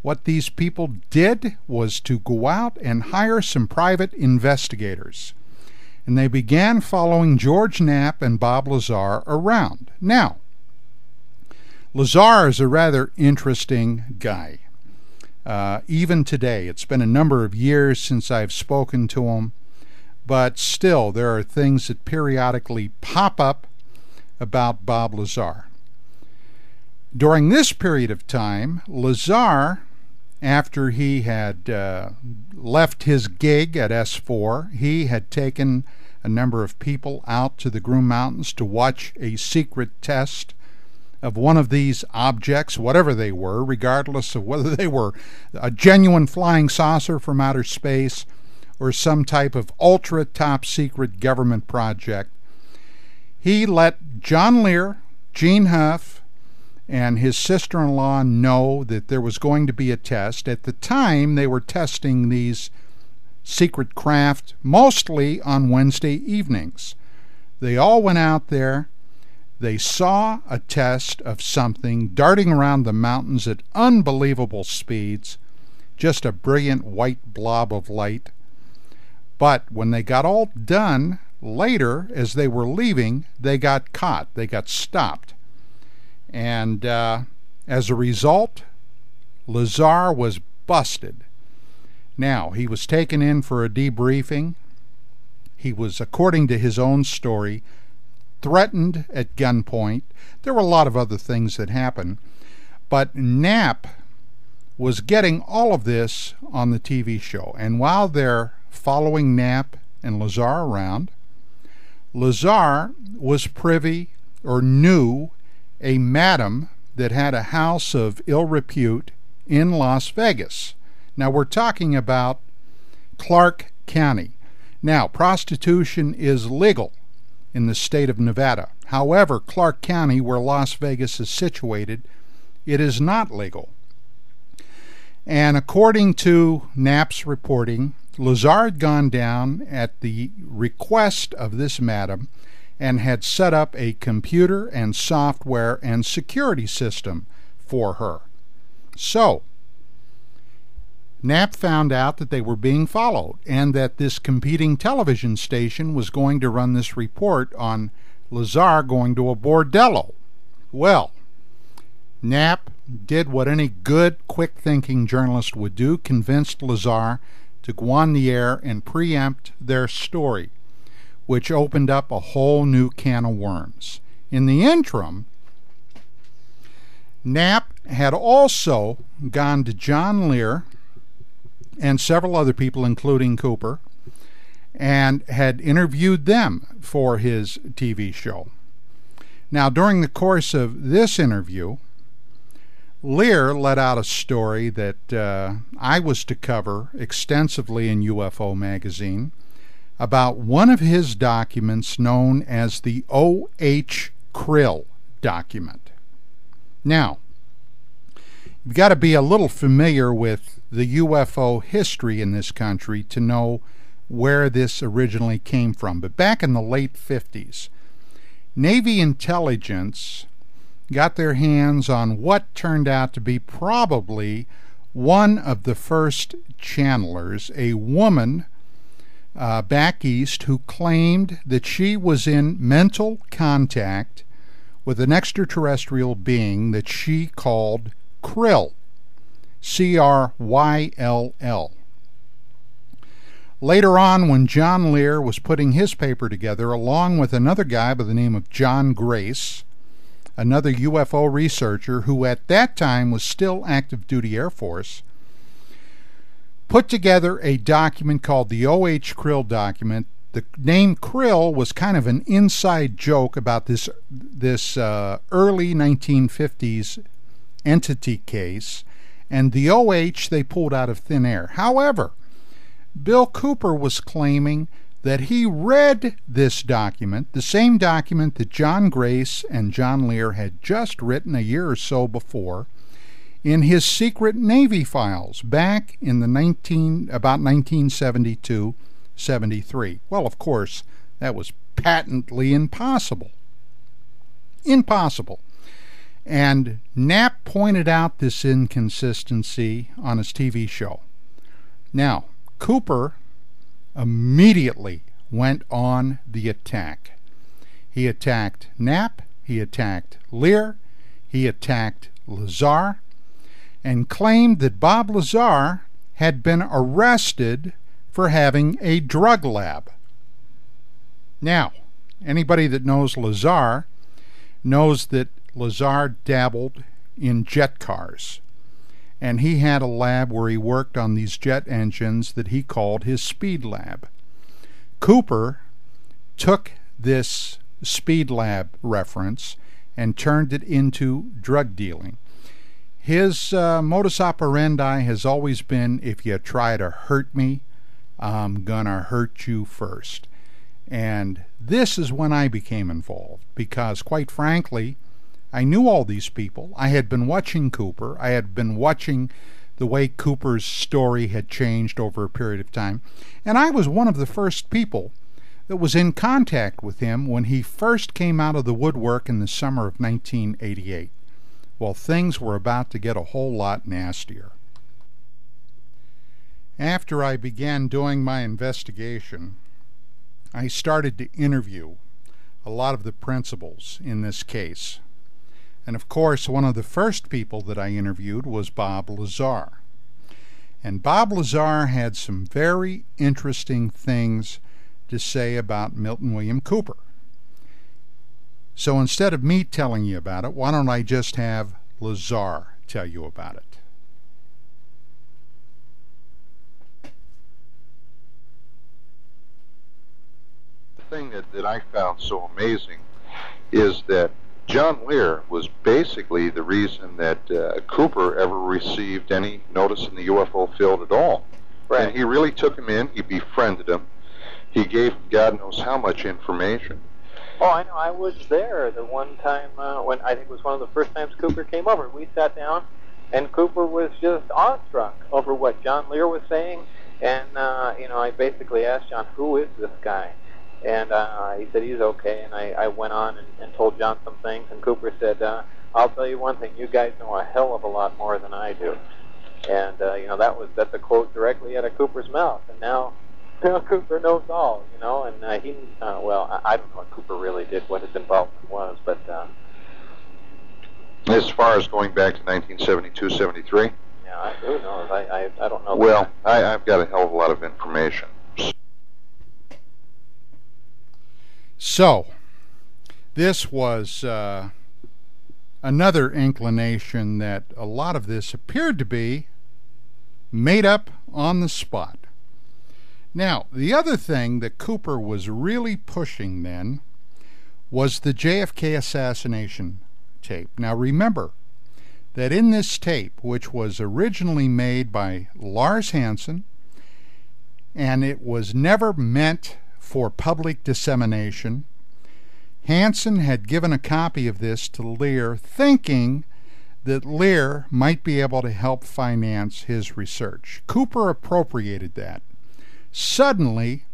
what these people did was to go out and hire some private investigators. And they began following George Knapp and Bob Lazar around. Now, Lazar is a rather interesting guy. Uh, even today, it's been a number of years since I've spoken to him, but still, there are things that periodically pop up about Bob Lazar. During this period of time, Lazar, after he had uh, left his gig at S4, he had taken a number of people out to the Green Mountains to watch a secret test of one of these objects, whatever they were, regardless of whether they were a genuine flying saucer from outer space or some type of ultra top secret government project. He let John Lear, Gene Huff, and his sister in law know that there was going to be a test. At the time, they were testing these secret craft mostly on Wednesday evenings. They all went out there they saw a test of something darting around the mountains at unbelievable speeds, just a brilliant white blob of light. But when they got all done, later, as they were leaving, they got caught. They got stopped. And uh, as a result, Lazar was busted. Now, he was taken in for a debriefing. He was, according to his own story, threatened at gunpoint. There were a lot of other things that happened. But Knapp was getting all of this on the TV show. And while they're following Knapp and Lazar around, Lazar was privy or knew a madam that had a house of ill repute in Las Vegas. Now we're talking about Clark County. Now, prostitution is legal in the state of Nevada. However, Clark County, where Las Vegas is situated, it is not legal. And according to Knapp's reporting, Lazar had gone down at the request of this madam and had set up a computer and software and security system for her. So, Knapp found out that they were being followed and that this competing television station was going to run this report on Lazar going to a bordello. Well, Knapp did what any good, quick thinking journalist would do convinced Lazar to go on the air and preempt their story, which opened up a whole new can of worms. In the interim, Knapp had also gone to John Lear and several other people, including Cooper, and had interviewed them for his TV show. Now, during the course of this interview, Lear let out a story that uh, I was to cover extensively in UFO magazine about one of his documents known as the O.H. Krill document. Now, you've got to be a little familiar with the UFO history in this country to know where this originally came from. But back in the late 50s, Navy intelligence got their hands on what turned out to be probably one of the first channelers, a woman uh, back east who claimed that she was in mental contact with an extraterrestrial being that she called Krill. C R Y L L. Later on, when John Lear was putting his paper together, along with another guy by the name of John Grace, another UFO researcher who at that time was still active duty Air Force, put together a document called the O.H. Krill document. The name Krill was kind of an inside joke about this this uh, early 1950s entity case, and the OH they pulled out of thin air. However, Bill Cooper was claiming that he read this document, the same document that John Grace and John Lear had just written a year or so before, in his secret Navy files back in the 19 about 1972 73. Well, of course, that was patently impossible. Impossible. And Knapp pointed out this inconsistency on his TV show. Now, Cooper immediately went on the attack. He attacked Knapp, he attacked Lear, he attacked Lazar, and claimed that Bob Lazar had been arrested for having a drug lab. Now, anybody that knows Lazar knows that Lazar dabbled in jet cars and he had a lab where he worked on these jet engines that he called his speed lab. Cooper took this speed lab reference and turned it into drug dealing. His uh, modus operandi has always been if you try to hurt me, I'm gonna hurt you first. And this is when I became involved because, quite frankly, I knew all these people. I had been watching Cooper. I had been watching the way Cooper's story had changed over a period of time. And I was one of the first people that was in contact with him when he first came out of the woodwork in the summer of 1988. Well, things were about to get a whole lot nastier. After I began doing my investigation, I started to interview a lot of the principals in this case. And of course, one of the first people that I interviewed was Bob Lazar. And Bob Lazar had some very interesting things to say about Milton William Cooper. So instead of me telling you about it, why don't I just have Lazar tell you about it? The thing that, that I found so amazing is that John Lear was basically the reason that uh, Cooper ever received any notice in the UFO field at all. Right. And he really took him in. He befriended him. He gave him God knows how much information. Oh, I know. I was there the one time uh, when I think it was one of the first times Cooper came over. We sat down, and Cooper was just awestruck over what John Lear was saying. And uh, you know, I basically asked John, "Who is this guy?" And uh, he said he's okay. And I, I went on and, and told John some things. And Cooper said, uh, "I'll tell you one thing. You guys know a hell of a lot more than I do." And uh, you know that was that's a quote directly out of Cooper's mouth. And now, you know, Cooper knows all. You know, and uh, he uh, well, I, I don't know what Cooper really did, what his involvement was, but. Uh, As far as going back to 1972, 73? Yeah, I, who knows? I, I, I don't know. Well, I, I've got a hell of a lot of information. So, this was uh, another inclination that a lot of this appeared to be made up on the spot. Now, the other thing that Cooper was really pushing then was the JFK assassination tape. Now, remember that in this tape, which was originally made by Lars Hansen, and it was never meant for public dissemination, Hansen had given a copy of this to Lear, thinking that Lear might be able to help finance his research. Cooper appropriated that. Suddenly,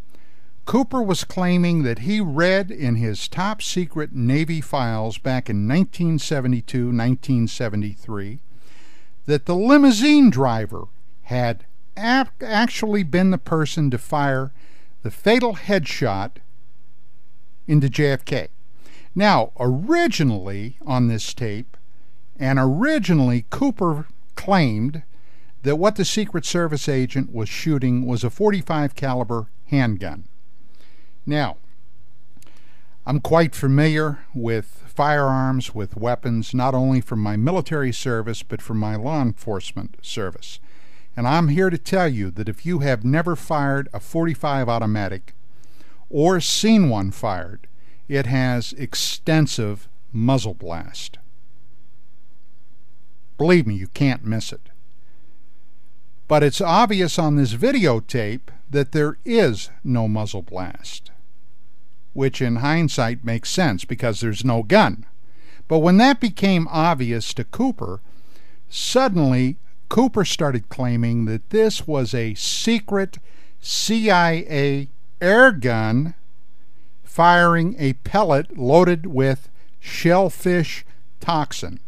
Cooper was claiming that he read in his top secret Navy files back in 1972 1973 that the limousine driver had actually been the person to fire the fatal headshot into JFK. Now, originally on this tape, and originally Cooper claimed that what the Secret Service agent was shooting was a 45 caliber handgun. Now, I'm quite familiar with firearms, with weapons, not only from my military service, but from my law enforcement service. And I'm here to tell you that if you have never fired a 45 automatic or seen one fired, it has extensive muzzle blast. Believe me, you can't miss it. But it's obvious on this videotape that there is no muzzle blast, which in hindsight makes sense because there's no gun. But when that became obvious to Cooper, suddenly Cooper started claiming that this was a secret CIA air gun firing a pellet loaded with shellfish toxin.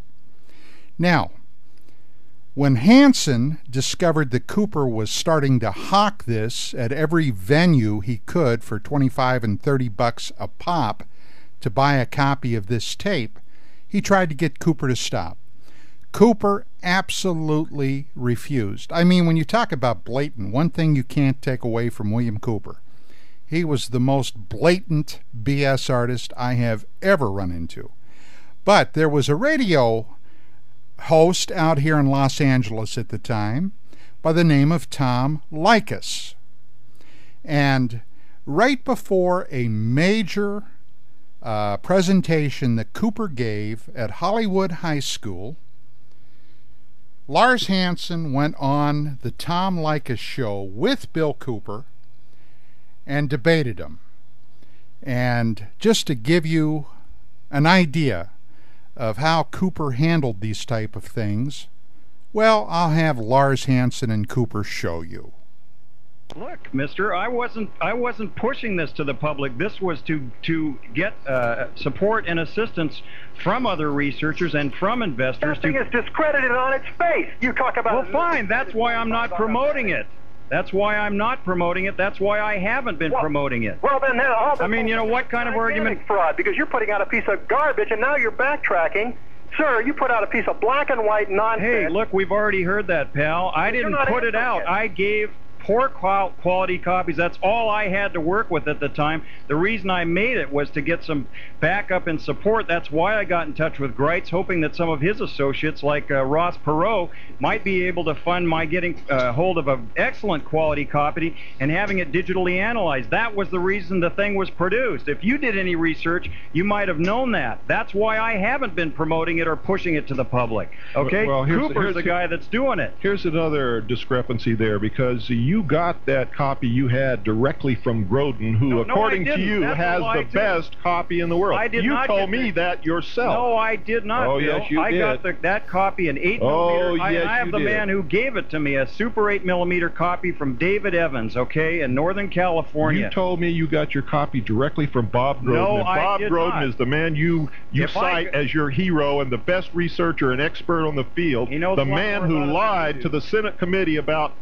Now, when Hansen discovered that Cooper was starting to hawk this at every venue he could for 25 and 30 bucks a pop to buy a copy of this tape, he tried to get Cooper to stop. Cooper absolutely refused. I mean, when you talk about blatant, one thing you can't take away from William Cooper, he was the most blatant BS artist I have ever run into. But there was a radio host out here in Los Angeles at the time by the name of Tom Leykis. And right before a major uh, presentation that Cooper gave at Hollywood High School, Lars Hansen went on the Tom Leykis show with Bill Cooper and debated him. And just to give you an idea of how Cooper handled these type of things, well, I'll have Lars Hansen and Cooper show you. Look, Mister, I wasn't I wasn't pushing this to the public. This was to to get uh, support and assistance from other researchers and from investors. This thing to, is discredited on its face. You talk about. well, fine. That's why I'm not promoting it. That's why I'm not promoting it. That's why I haven't been Well- promoting it. Well, then, then all the I mean, you know, what kind of argument- fraud? Because you're putting out a piece of garbage, and now you're backtracking. Sir, you put out a piece of black and white nonsense. Hey, look, we've already heard that, pal. I didn't put it out. it. I gave poor quality copies. That's all I had to work with at the time. The reason I made it was to get some backup and support. That's why I got in touch with Gritz, hoping that some of his associates, like uh, Ross Perot, might be able to fund my getting uh, hold of an excellent quality copy and having it digitally analyzed. That was the reason the thing was produced. If you did any research, you might have known that. That's why I haven't been promoting it or pushing it to the public. Okay? Well, here's- Cooper's here's- the guy that's doing it. Here's another discrepancy there because you got that copy you had directly from Groden, who, No, according I to you, That's has the too. best copy in the world. I did you not told me that. that yourself. No, I did not. Oh, Bill. yes, you I did. got the, that copy, an 8 Oh, millimeter. I, yes, I have you the did. man who gave it to me, a Super 8 millimeter copy from David Evans, okay, in Northern California. You told me you got your copy directly from Bob Groden. No, and I Bob did Groden not. is the man you you If I cite as your hero and the best researcher and expert on the field. He knows the man who about it than lied to the Senate committee about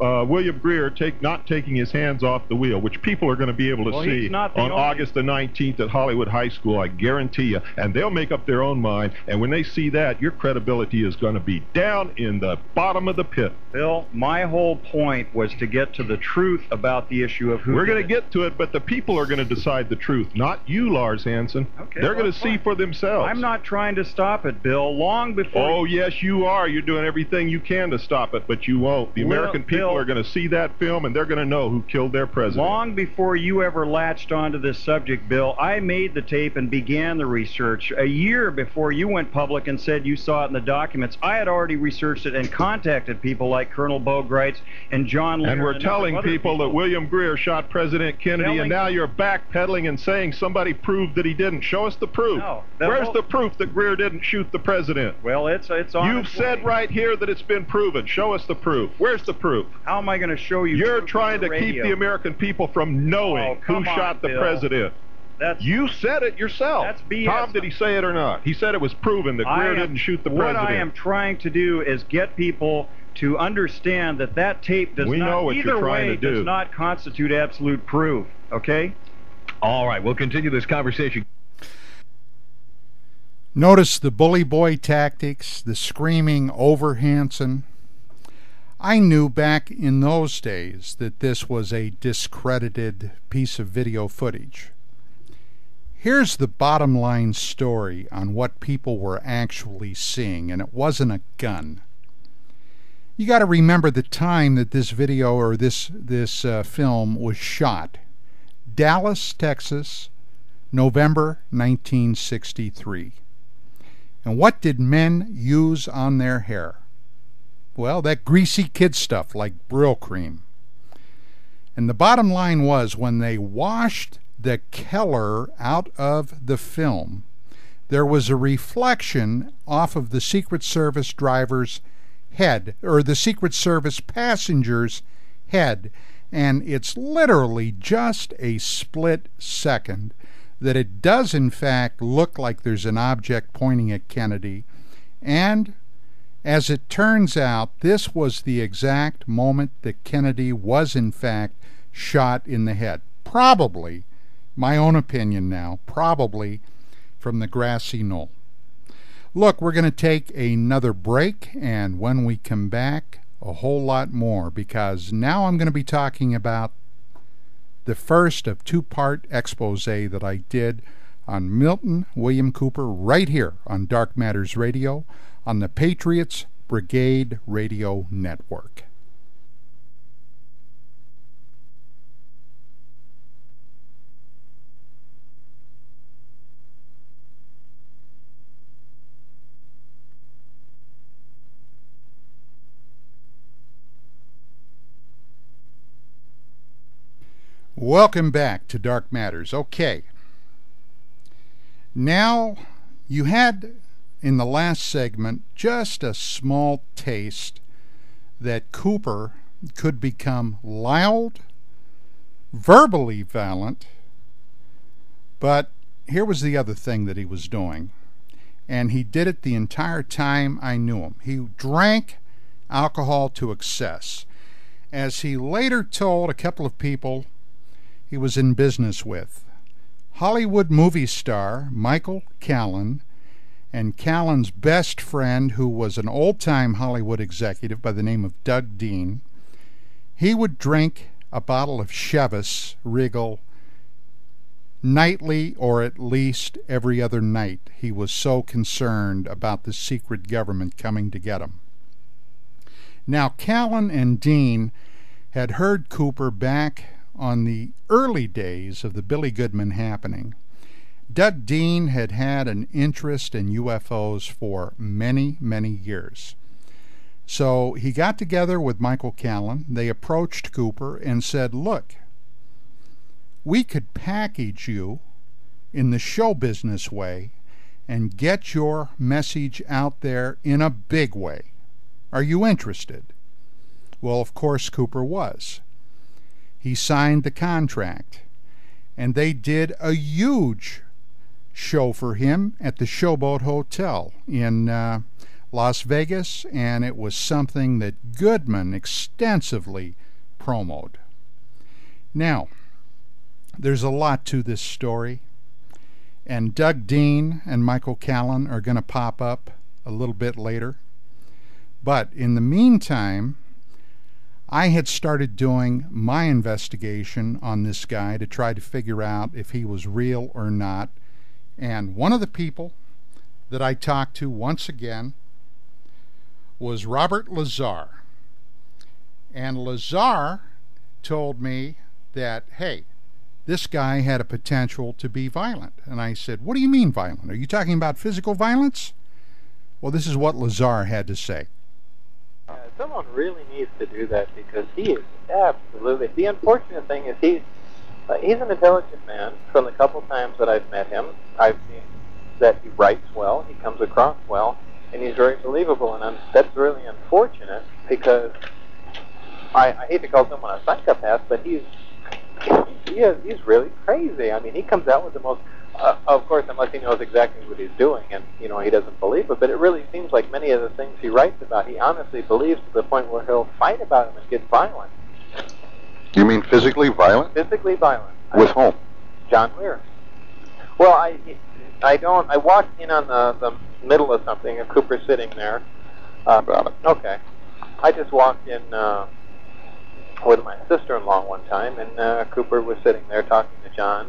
uh, William Greer take not taking his hands off the wheel, which people are going to be able to Well, see not on only- August the 19th at Hollywood High School. I guarantee you, and they'll make up their own mind. And when they see that, your credibility is going to be down in the bottom of the pit. Bill, my whole point was to get to the truth about the issue of who. We're going to get to it, but the people are going to decide the truth, not you, Lars Hansen. Okay, They're well, going to see for themselves. I'm not trying to stop it, Bill. Long before. Oh, yes, you are. You're doing everything you can to stop it, but you won't. The Well, American people are going to see that film, and they're going to know who killed their president. Long before you ever latched onto this subject, Bill, I made the tape and began the research. A year before you went public and said you saw it in the documents, I had already researched it and contacted people like Colonel Bo Gritz and John Lear And we're a number of telling other people that William Greer shot President Kennedy, Telling- and now you're backpedaling and saying somebody proved that he didn't. Show us the proof. No, the Where's whole- the proof that Greer didn't shoot the president? Well, it's it's on. You've said right here that it's been proven. Show us the proof. Where's the proof? How am I going to show you? You're trying on to keep the American people from knowing Oh, who come on, shot the Bill. president. That's You said it yourself. That's BS. Tom, did he say it or not? He said it was proven that I Greer am- didn't shoot the what president. What I am trying to do is get people to understand that that tape does We not know what either you're trying way to do. does not constitute absolute proof. Okay. All right, we'll continue this conversation. Notice the bully boy tactics, the screaming over Hansen. I knew back in those days that this was a discredited piece of video footage. Here's the bottom line story on what people were actually seeing, and it wasn't a gun. You got to remember the time that this video or this this uh, film was shot. Dallas, Texas, November 1963. And what did men use on their hair? Well, that greasy kid stuff like Brylcreem. And the bottom line was when they washed the Keller out of the film, there was a reflection off of the Secret Service driver's head, or the Secret Service passenger's head, and it's literally just a split second that it does in fact look like there's an object pointing at Kennedy, and as it turns out, this was the exact moment that Kennedy was in fact shot in the head. Probably, my own opinion now, probably from the grassy knoll. Look, we're going to take another break, and when we come back, a whole lot more because now I'm going to be talking about the first of two part expose that I did on Milton William Cooper right here on Dark Matters Radio on the Patriots Brigade Radio Network. Welcome back to Dark Matters. Okay. Now, you had in the last segment just a small taste that Cooper could become loud, verbally violent, but here was the other thing that he was doing. And he did it the entire time I knew him. He drank alcohol to excess. As he later told a couple of people he was in business with. Hollywood movie star Michael Callan and Callan's best friend, who was an old time Hollywood executive by the name of Doug Dean, he would drink a bottle of Chivas Regal nightly or at least every other night. He was so concerned about the secret government coming to get him. Now, Callan and Dean had heard Cooper back on the early days of the Billy Goodman happening. Doug Dean had had an interest in UFOs for many, many years. So he got together with Michael Callan. They approached Cooper and said, Look, we could package you in the show business way and get your message out there in a big way. Are you interested? Well, of course, Cooper was he signed the contract and they did a huge show for him at the Showboat Hotel in uh, Las Vegas, and it was something that Goodman extensively promoted. Now, there's a lot to this story, and Doug Dean and Michael Callan are going to pop up a little bit later. But in the meantime, I had started doing my investigation on this guy to try to figure out if he was real or not. And one of the people that I talked to once again was Robert Lazar. And Lazar told me that, hey, this guy had a potential to be violent. And I said, What do you mean violent? Are you talking about physical violence? Well, this is what Lazar had to say. Someone really needs to do that because he is absolutely. The unfortunate thing is he's uh, he's an intelligent man. From the couple times that I've met him, I've seen that he writes well, he comes across well, and he's very believable. And I'm, that's really unfortunate because I, I hate to call someone a psychopath, but he's he is he's really crazy. I mean, he comes out with the most. Uh, of course, unless he knows exactly what he's doing, and you know he doesn't believe it. But it really seems like many of the things he writes about, he honestly believes to the point where he'll fight about them and get violent. You mean physically violent? Physically violent. With whom? John Lear. Well, I I don't. I walked in on the the middle of something, and Cooper sitting there. Uh, About it. Okay. I just walked in uh, with my sister-in-law one time, and uh, Cooper was sitting there talking to John,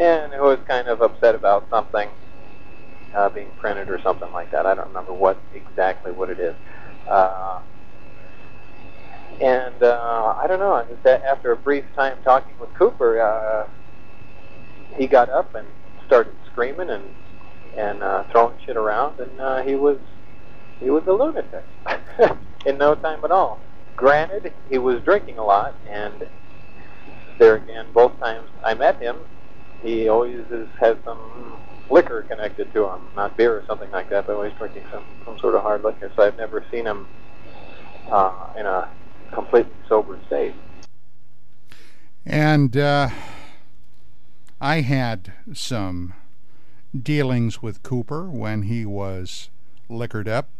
and who was kind of upset about something uh, being printed or something like that. I don't remember what exactly what it is. Uh, and uh, I don't know. After a brief time talking with Cooper, uh, he got up and started screaming and and uh, throwing shit around, and uh, he was he was a lunatic in no time at all. Granted, he was drinking a lot, and there again, both times I met him, he always is, has some liquor connected to him, not beer or something like that, but always drinking some some sort of hard liquor. So I've never seen him uh, in a completely sober state. And uh, I had some dealings with Cooper when he was liquored up.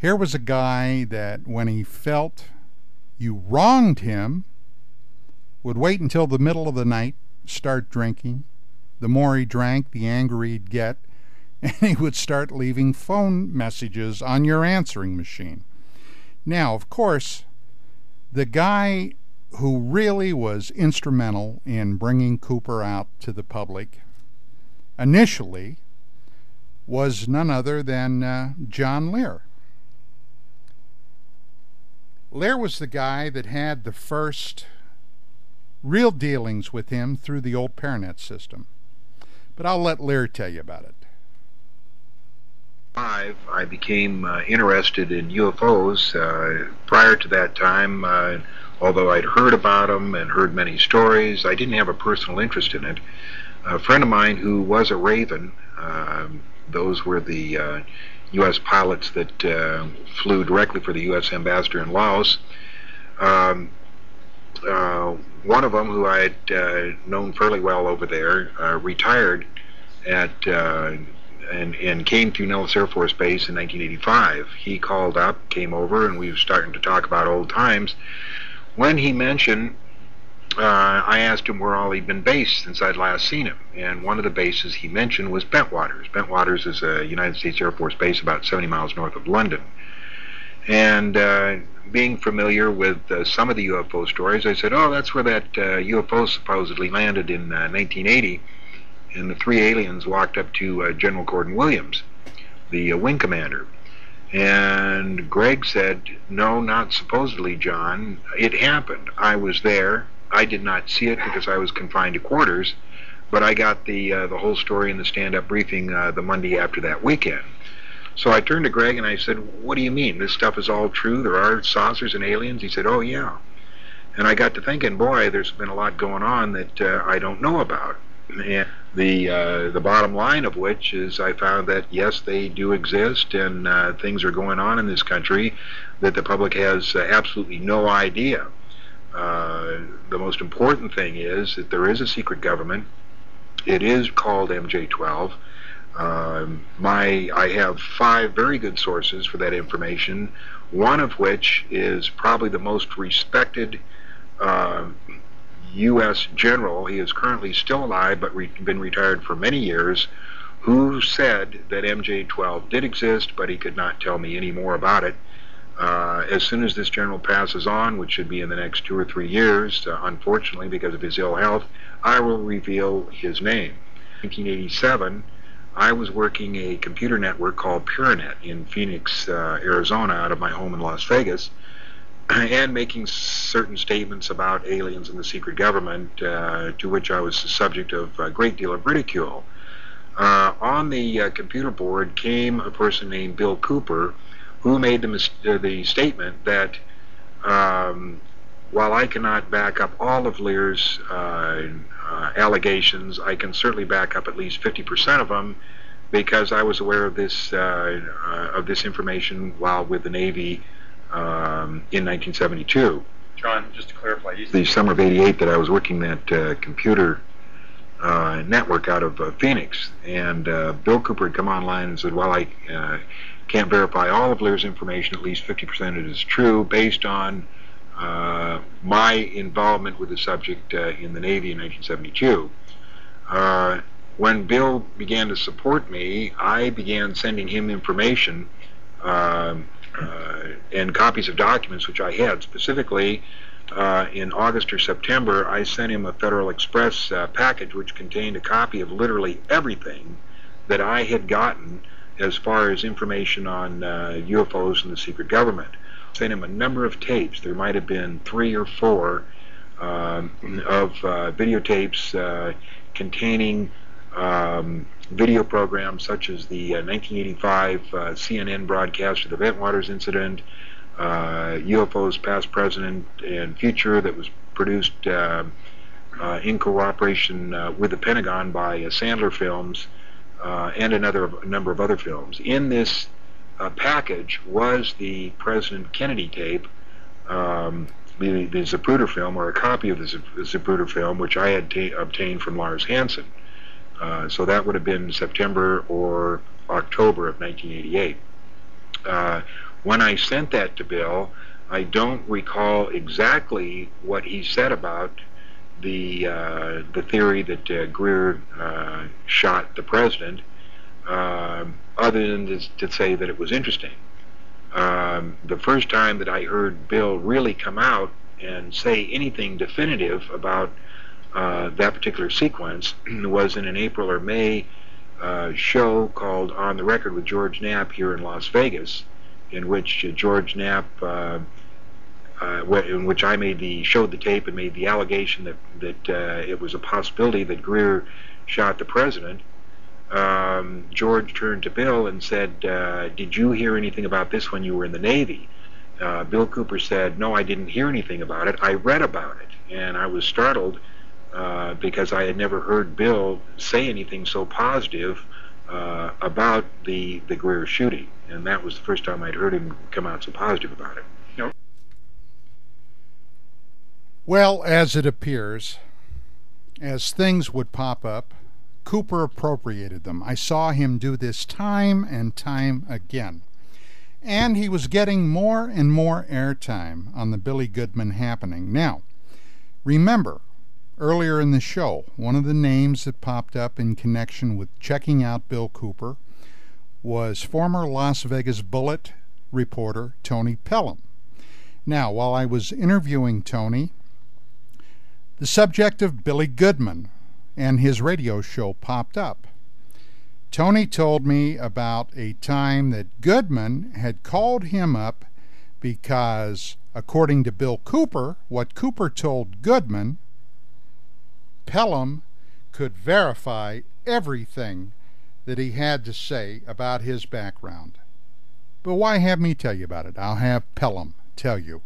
Here was a guy that, when he felt you wronged him, would wait until the middle of the night, start drinking. The more he drank, the angrier he'd get, and he would start leaving phone messages on your answering machine. Now, of course, the guy who really was instrumental in bringing Cooper out to the public initially was none other than uh, John Lear. Lear was the guy that had the first real dealings with him through the old Paranet system. But I'll let Lear tell you about it. Five, I became uh, interested in UFOs. Uh, prior to that time, uh, although I'd heard about them and heard many stories, I didn't have a personal interest in it. A friend of mine who was a Raven, um, those were the uh, U.S. pilots that uh, flew directly for the U.S. ambassador in Laos. Um, uh, one of them, who I had uh, known fairly well over there, uh, retired at uh, and, and came to Nellis Air Force Base in 1985. He called up, came over, and we were starting to talk about old times. When he mentioned, uh, I asked him where all he'd been based since I'd last seen him, and one of the bases he mentioned was Bentwaters. Bentwaters is a United States Air Force base about 70 miles north of London. And uh, being familiar with uh, some of the UFO stories, I said, "Oh, that's where that uh, UFO supposedly landed in uh, 1980." And the three aliens walked up to uh, General Gordon Williams, the uh, wing commander. And Greg said, "No, not supposedly, John. It happened. I was there. I did not see it because I was confined to quarters, but I got the uh, the whole story in the stand-up briefing uh, the Monday after that weekend." So I turned to Greg and I said, "What do you mean? This stuff is all true? There are saucers and aliens?" He said, "Oh yeah." And I got to thinking, boy, there's been a lot going on that uh, I don't know about. And the uh, the bottom line of which is, I found that yes, they do exist, and uh, things are going on in this country that the public has uh, absolutely no idea. Uh, the most important thing is that there is a secret government. It is called MJ12. Um, my I have five very good sources for that information. One of which is probably the most respected uh, U.S. general. He is currently still alive, but re- been retired for many years. Who said that MJ12 did exist, but he could not tell me any more about it. Uh, as soon as this general passes on, which should be in the next two or three years, uh, unfortunately because of his ill health, I will reveal his name. 1987, I was working a computer network called Paranet in Phoenix, uh, Arizona, out of my home in Las Vegas, and making certain statements about aliens and the secret government, uh, to which I was the subject of a great deal of ridicule. Uh, on the uh, computer board came a person named Bill Cooper, who made the, uh, the statement that um, while I cannot back up all of Lear's uh, uh, allegations, I can certainly back up at least 50% of them because I was aware of this uh, uh, of this information while with the Navy um, in 1972. John, just to clarify, The summer of '88 that I was working that uh, computer uh, network out of uh, Phoenix, and uh, Bill Cooper had come online and said, "Well, I uh, can't verify all of Lear's information. At least 50% of it is true, based on uh, my involvement with the subject uh, in the Navy in 1972." Uh, when Bill began to support me, I began sending him information um, uh, and copies of documents which I had. Specifically, uh, in August or September, I sent him a Federal Express uh, package which contained a copy of literally everything that I had gotten as far as information on UFOs and the secret government. Sent him a number of tapes. There might have been three or four um, of uh, videotapes uh, containing um, video programs such as the uh, 1985 uh, CNN broadcast of the Bentwaters incident, uh, UFOs past, present, and future that was produced uh, uh, in cooperation uh, with the Pentagon by uh, Sandler Films uh, and another a number of other films. In this uh, package was the President Kennedy tape, um, the, the Zapruder film, or a copy of the Zapruder film, which I had ta- obtained from Lars Hansen. Uh, so that would have been September or October of 1988. Uh, when I sent that to Bill, I don't recall exactly what he said about the uh, the theory that uh, Greer uh, shot the president, um, other than to, to say that it was interesting. Um, the first time that I heard Bill really come out and say anything definitive about uh, that particular sequence was in an April or May uh, show called On the Record with George Knapp here in Las Vegas, in which uh, George Knapp, uh, uh, in which I made the showed the tape and made the allegation that that uh, it was a possibility that Greer shot the president. Um, George turned to Bill and said, uh, "Did you hear anything about this when you were in the Navy?" Uh, Bill Cooper said, "No, I didn't hear anything about it. I read about it, and I was startled." Uh, because I had never heard Bill say anything so positive uh, about the the Greer shooting, and that was the first time I'd heard him come out so positive about it. Well, as it appears, as things would pop up, Cooper appropriated them. I saw him do this time and time again. And he was getting more and more airtime on the Billy Goodman happening. Now, remember, earlier in the show, one of the names that popped up in connection with checking out Bill Cooper was former Las Vegas Bullet reporter Tony Pelham. Now, while I was interviewing Tony, the subject of Billy Goodman and his radio show popped up. Tony told me about a time that Goodman had called him up because, according to Bill Cooper, what Cooper told Goodman, Pelham could verify everything that he had to say about his background. But why have me tell you about it? I'll have Pelham tell you.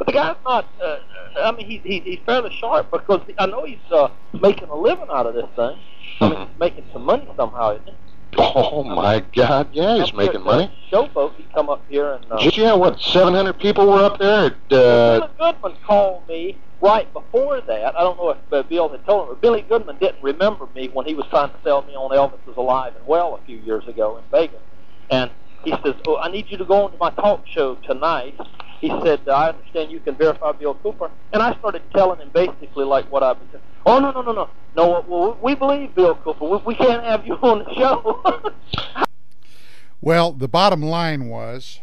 But the guy's not. Uh, I mean, he's he, he's fairly sharp because I know he's uh, making a living out of this thing. I mean, he's making some money somehow, isn't he? Oh my God! Yeah, he's making money. Showboat. He come up here and. Uh, Yeah, what? Seven hundred people were up there. At, uh, Billy Goodman called me right before that. I don't know if uh, Bill had told him, but Billy Goodman didn't remember me when he was trying to sell me on Elvis is Alive and Well a few years ago in Vegas. And he says, "Oh, I need you to go on to my talk show tonight." He said, "I understand you can verify Bill Cooper." And I started telling him basically like what I've been saying. Oh no no no no no! Well, we believe Bill Cooper. We, we can't have you on the show. Well, the bottom line was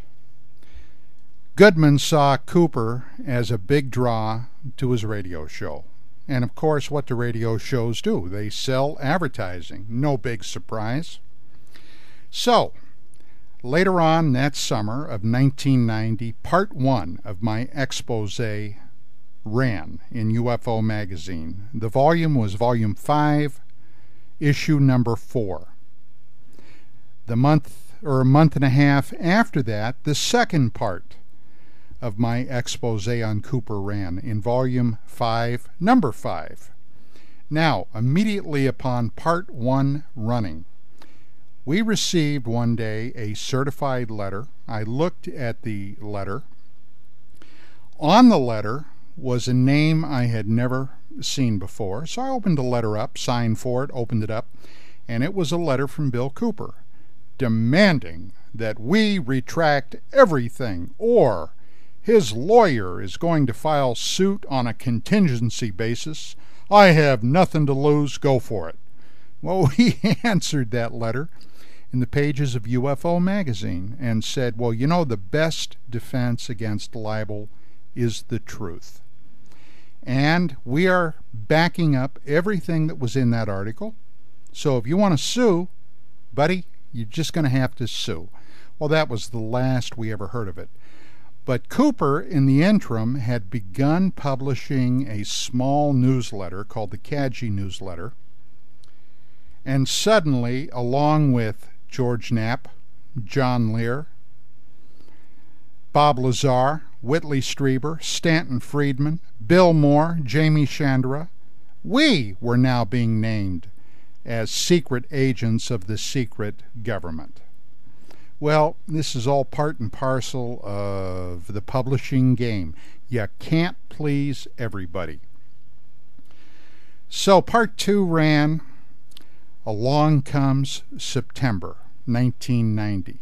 Goodman saw Cooper as a big draw to his radio show. And of course, what do radio shows do? They sell advertising. No big surprise. So, later on that summer of 1990, part one of my expose ran in UFO magazine. The volume was volume 5, issue number 4. The month or a month and a half after that, the second part of my expose on Cooper ran in volume 5, number 5. Now, immediately upon part 1 running, we received one day a certified letter. I looked at the letter. On the letter was a name I had never seen before, so I opened the letter up, signed for it, opened it up, and it was a letter from Bill Cooper demanding that we retract everything or his lawyer is going to file suit on a contingency basis. I have nothing to lose. Go for it. Well, we answered that letter in the pages of UFO magazine and said, well, you know, the best defense against libel is the truth. And we are backing up everything that was in that article. So if you want to sue, buddy, you're just going to have to sue. Well, that was the last we ever heard of it. But Cooper, in the interim, had begun publishing a small newsletter called the Cadgy Newsletter. And suddenly, along with George Knapp, John Lear, Bob Lazar, Whitley Strieber, Stanton Friedman, Bill Moore, Jaime Shandera, we were now being named as secret agents of the secret government. Well, this is all part and parcel of the publishing game. You can't please everybody. So, part two ran Along Comes September 1990.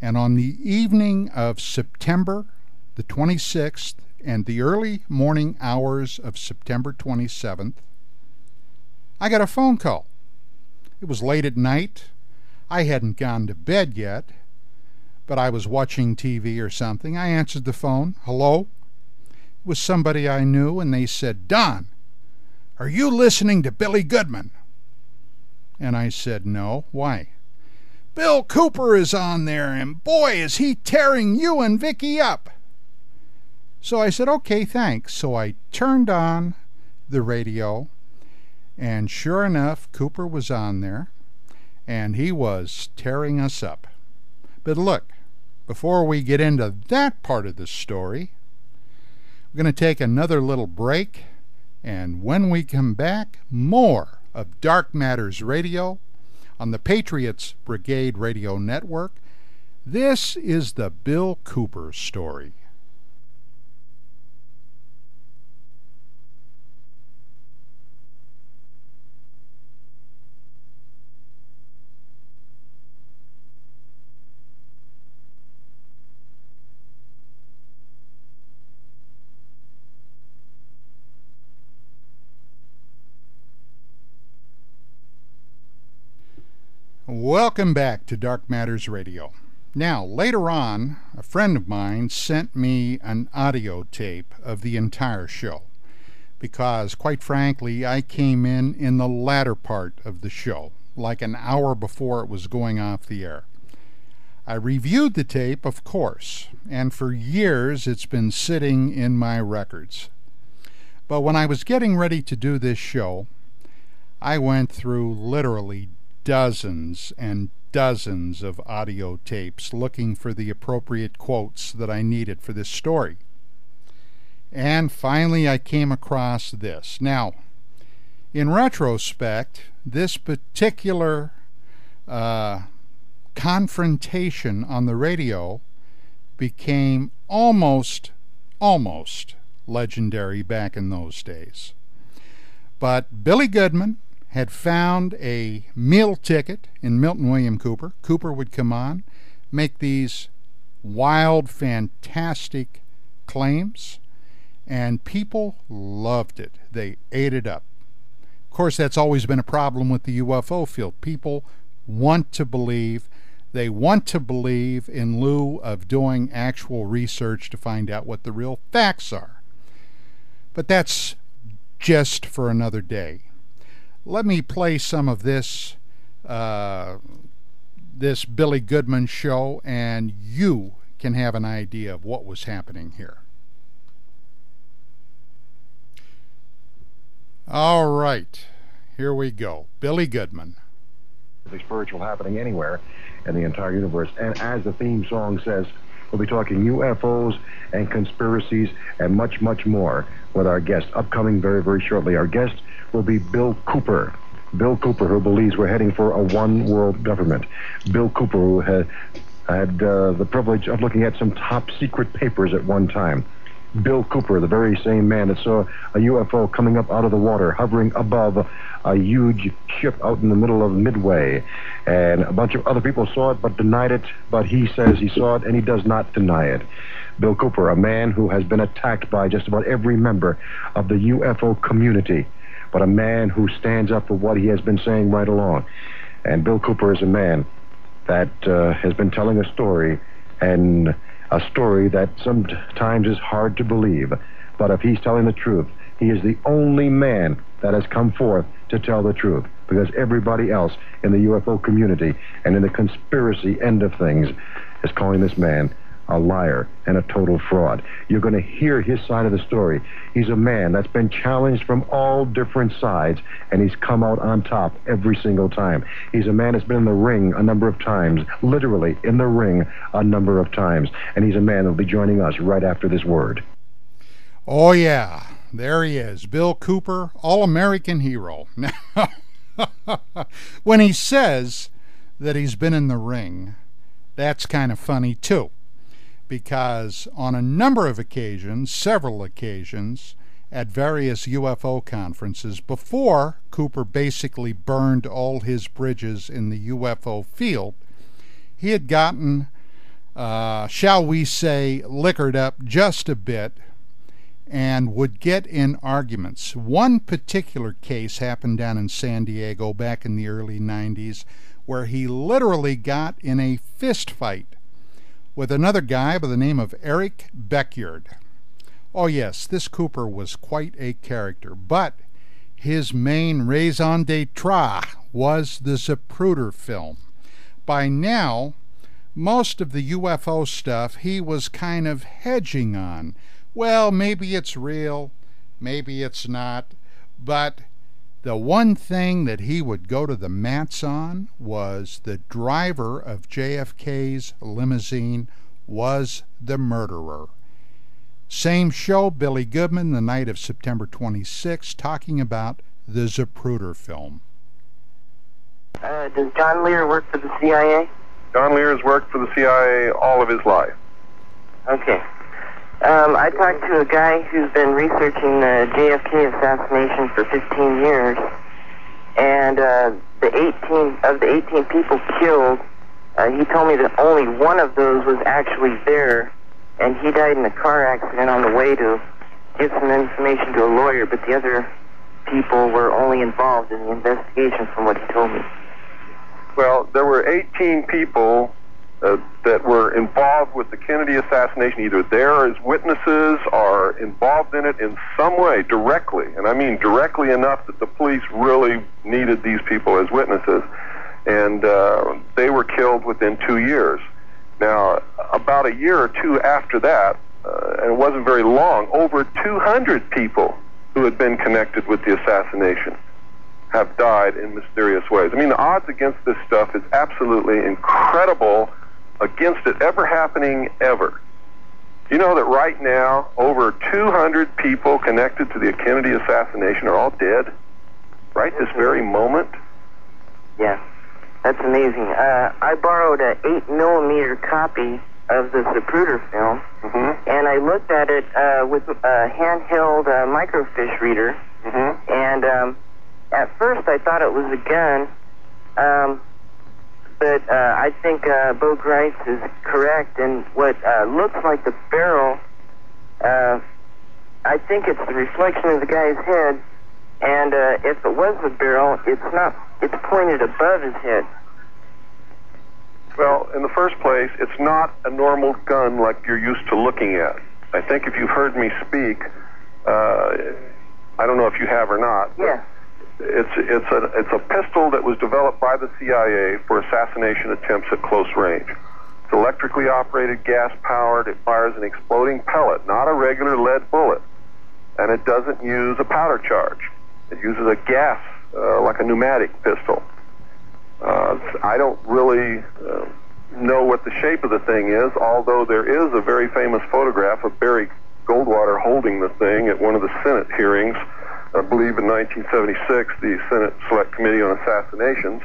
And on the evening of September the 26th and the early morning hours of September 27th, I got a phone call. It was late at night. I hadn't gone to bed yet, but I was watching TV or something. I answered the phone. Hello? It was somebody I knew, and they said, Don, are you listening to Billy Goodman? And I said, No. Why? Bill Cooper is on there, and boy, is he tearing you and Vicky up. So I said, Okay, thanks. So I turned on the radio, and sure enough, Cooper was on there, and he was tearing us up. But look, before we get into that part of the story, we're going to take another little break, and when we come back, more of Dark Matters Radio on the Patriots Brigade Radio Network. This is the Bill Cooper story. Welcome back to Dark Matters Radio. Now, later on, a friend of mine sent me an audio tape of the entire show because, quite frankly, I came in in the latter part of the show, like an hour before it was going off the air. I reviewed the tape, of course, and for years it's been sitting in my records. But when I was getting ready to do this show, I went through literally dozens and dozens of audio tapes looking for the appropriate quotes that I needed for this story. And finally, I came across this. Now, in retrospect, this particular uh, confrontation on the radio became almost, almost legendary back in those days. But Billy Goodman had found a meal ticket in Milton William Cooper. Cooper would come on, make these wild, fantastic claims, and people loved it. They ate it up. Of course, that's always been a problem with the UFO field. People want to believe. They want to believe in lieu of doing actual research to find out what the real facts are. But that's just for another day. Let me play some of this uh, this Billy Goodman show, and you can have an idea of what was happening here. All right, here we go. Billy Goodman. The spiritual happening anywhere in the entire universe. And as the theme song says, we'll be talking UFOs and conspiracies and much, much more with our guest upcoming very, very shortly. Our guest will be Bill Cooper. Bill Cooper, who believes we're heading for a one world government. Bill Cooper, who had, had uh, the privilege of looking at some top secret papers at one time. Bill Cooper, the very same man that saw a UFO coming up out of the water, hovering above a huge ship out in the middle of Midway. And a bunch of other people saw it but denied it, but he says he saw it and he does not deny it. Bill Cooper, a man who has been attacked by just about every member of the UFO community, but a man who stands up for what he has been saying right along. And Bill Cooper is a man that uh, has been telling a story and a story that sometimes is hard to believe. But if he's telling the truth, he is the only man that has come forth to tell the truth because everybody else in the UFO community and in the conspiracy end of things is calling this man a liar and a total fraud. You're going to hear his side of the story. He's a man that's been challenged from all different sides, and he's come out on top every single time. He's a man that's been in the ring a number of times, literally in the ring a number of times, and he's a man that'll be joining us right after this word. Oh, yeah. There he is, Bill Cooper, all American hero. when he says that he's been in the ring, that's kind of funny too because on a number of occasions, several occasions, at various UFO conferences, before Cooper basically burned all his bridges in the UFO field, he had gotten, uh, shall we say, liquored up just a bit and would get in arguments. One particular case happened down in San Diego back in the early 90s where he literally got in a fist fight with another guy by the name of Erik Beckjord. Oh, yes, this Cooper was quite a character, but his main raison d'etre was the Zapruder film. By now, most of the UFO stuff he was kind of hedging on. Well, maybe it's real, maybe it's not, but the one thing that he would go to the mats on was the driver of JFK's limousine was the murderer. Same show, Billy Goodman, the night of September 26, talking about the Zapruder film. Uh, does John Lear work for the CIA? John Lear has worked for the CIA all of his life. Okay. Um, I talked to a guy who's been researching the JFK assassination for 15 years, and uh, the 18 of the 18 people killed, uh, he told me that only one of those was actually there, and he died in a car accident on the way to give some information to a lawyer, but the other people were only involved in the investigation, from what he told me. Well, there were 18 people uh, that were involved with the Kennedy assassination, either there as witnesses or involved in it in some way directly, and I mean directly enough that the police really needed these people as witnesses, and uh, they were killed within two years. Now, about a year or two after that, uh, and it wasn't very long, over 200 people who had been connected with the assassination have died in mysterious ways. I mean, the odds against this stuff is absolutely incredible against it ever happening ever. You know that right now, over 200 people connected to the Kennedy assassination are all dead? Right this very moment? Yeah. That's amazing. Uh, I borrowed an 8 millimeter copy of the Zapruder film, Mm-hmm. and I looked at it uh, with a handheld uh, microfiche reader, Mm-hmm. and um, at first I thought it was a gun, um, but uh, I think uh, Bo Gritz is correct, and what uh, looks like the barrel, uh, I think it's the reflection of the guy's head, and uh, if it was a barrel, it's not, it's pointed above his head. Well, in the first place, it's not a normal gun like you're used to looking at. I think if you've heard me speak, uh, I don't know if you have or not. Yeah. It's it's a it's a pistol that was developed by the CIA for assassination attempts at close range. It's electrically operated, gas powered. It fires an exploding pellet, not a regular lead bullet, and it doesn't use a powder charge. It uses a gas, uh, like a pneumatic pistol. Uh, I don't really uh, know what the shape of the thing is, although there is a very famous photograph of Barry Goldwater holding the thing at one of the Senate hearings, I believe in 1976, the Senate Select Committee on Assassinations.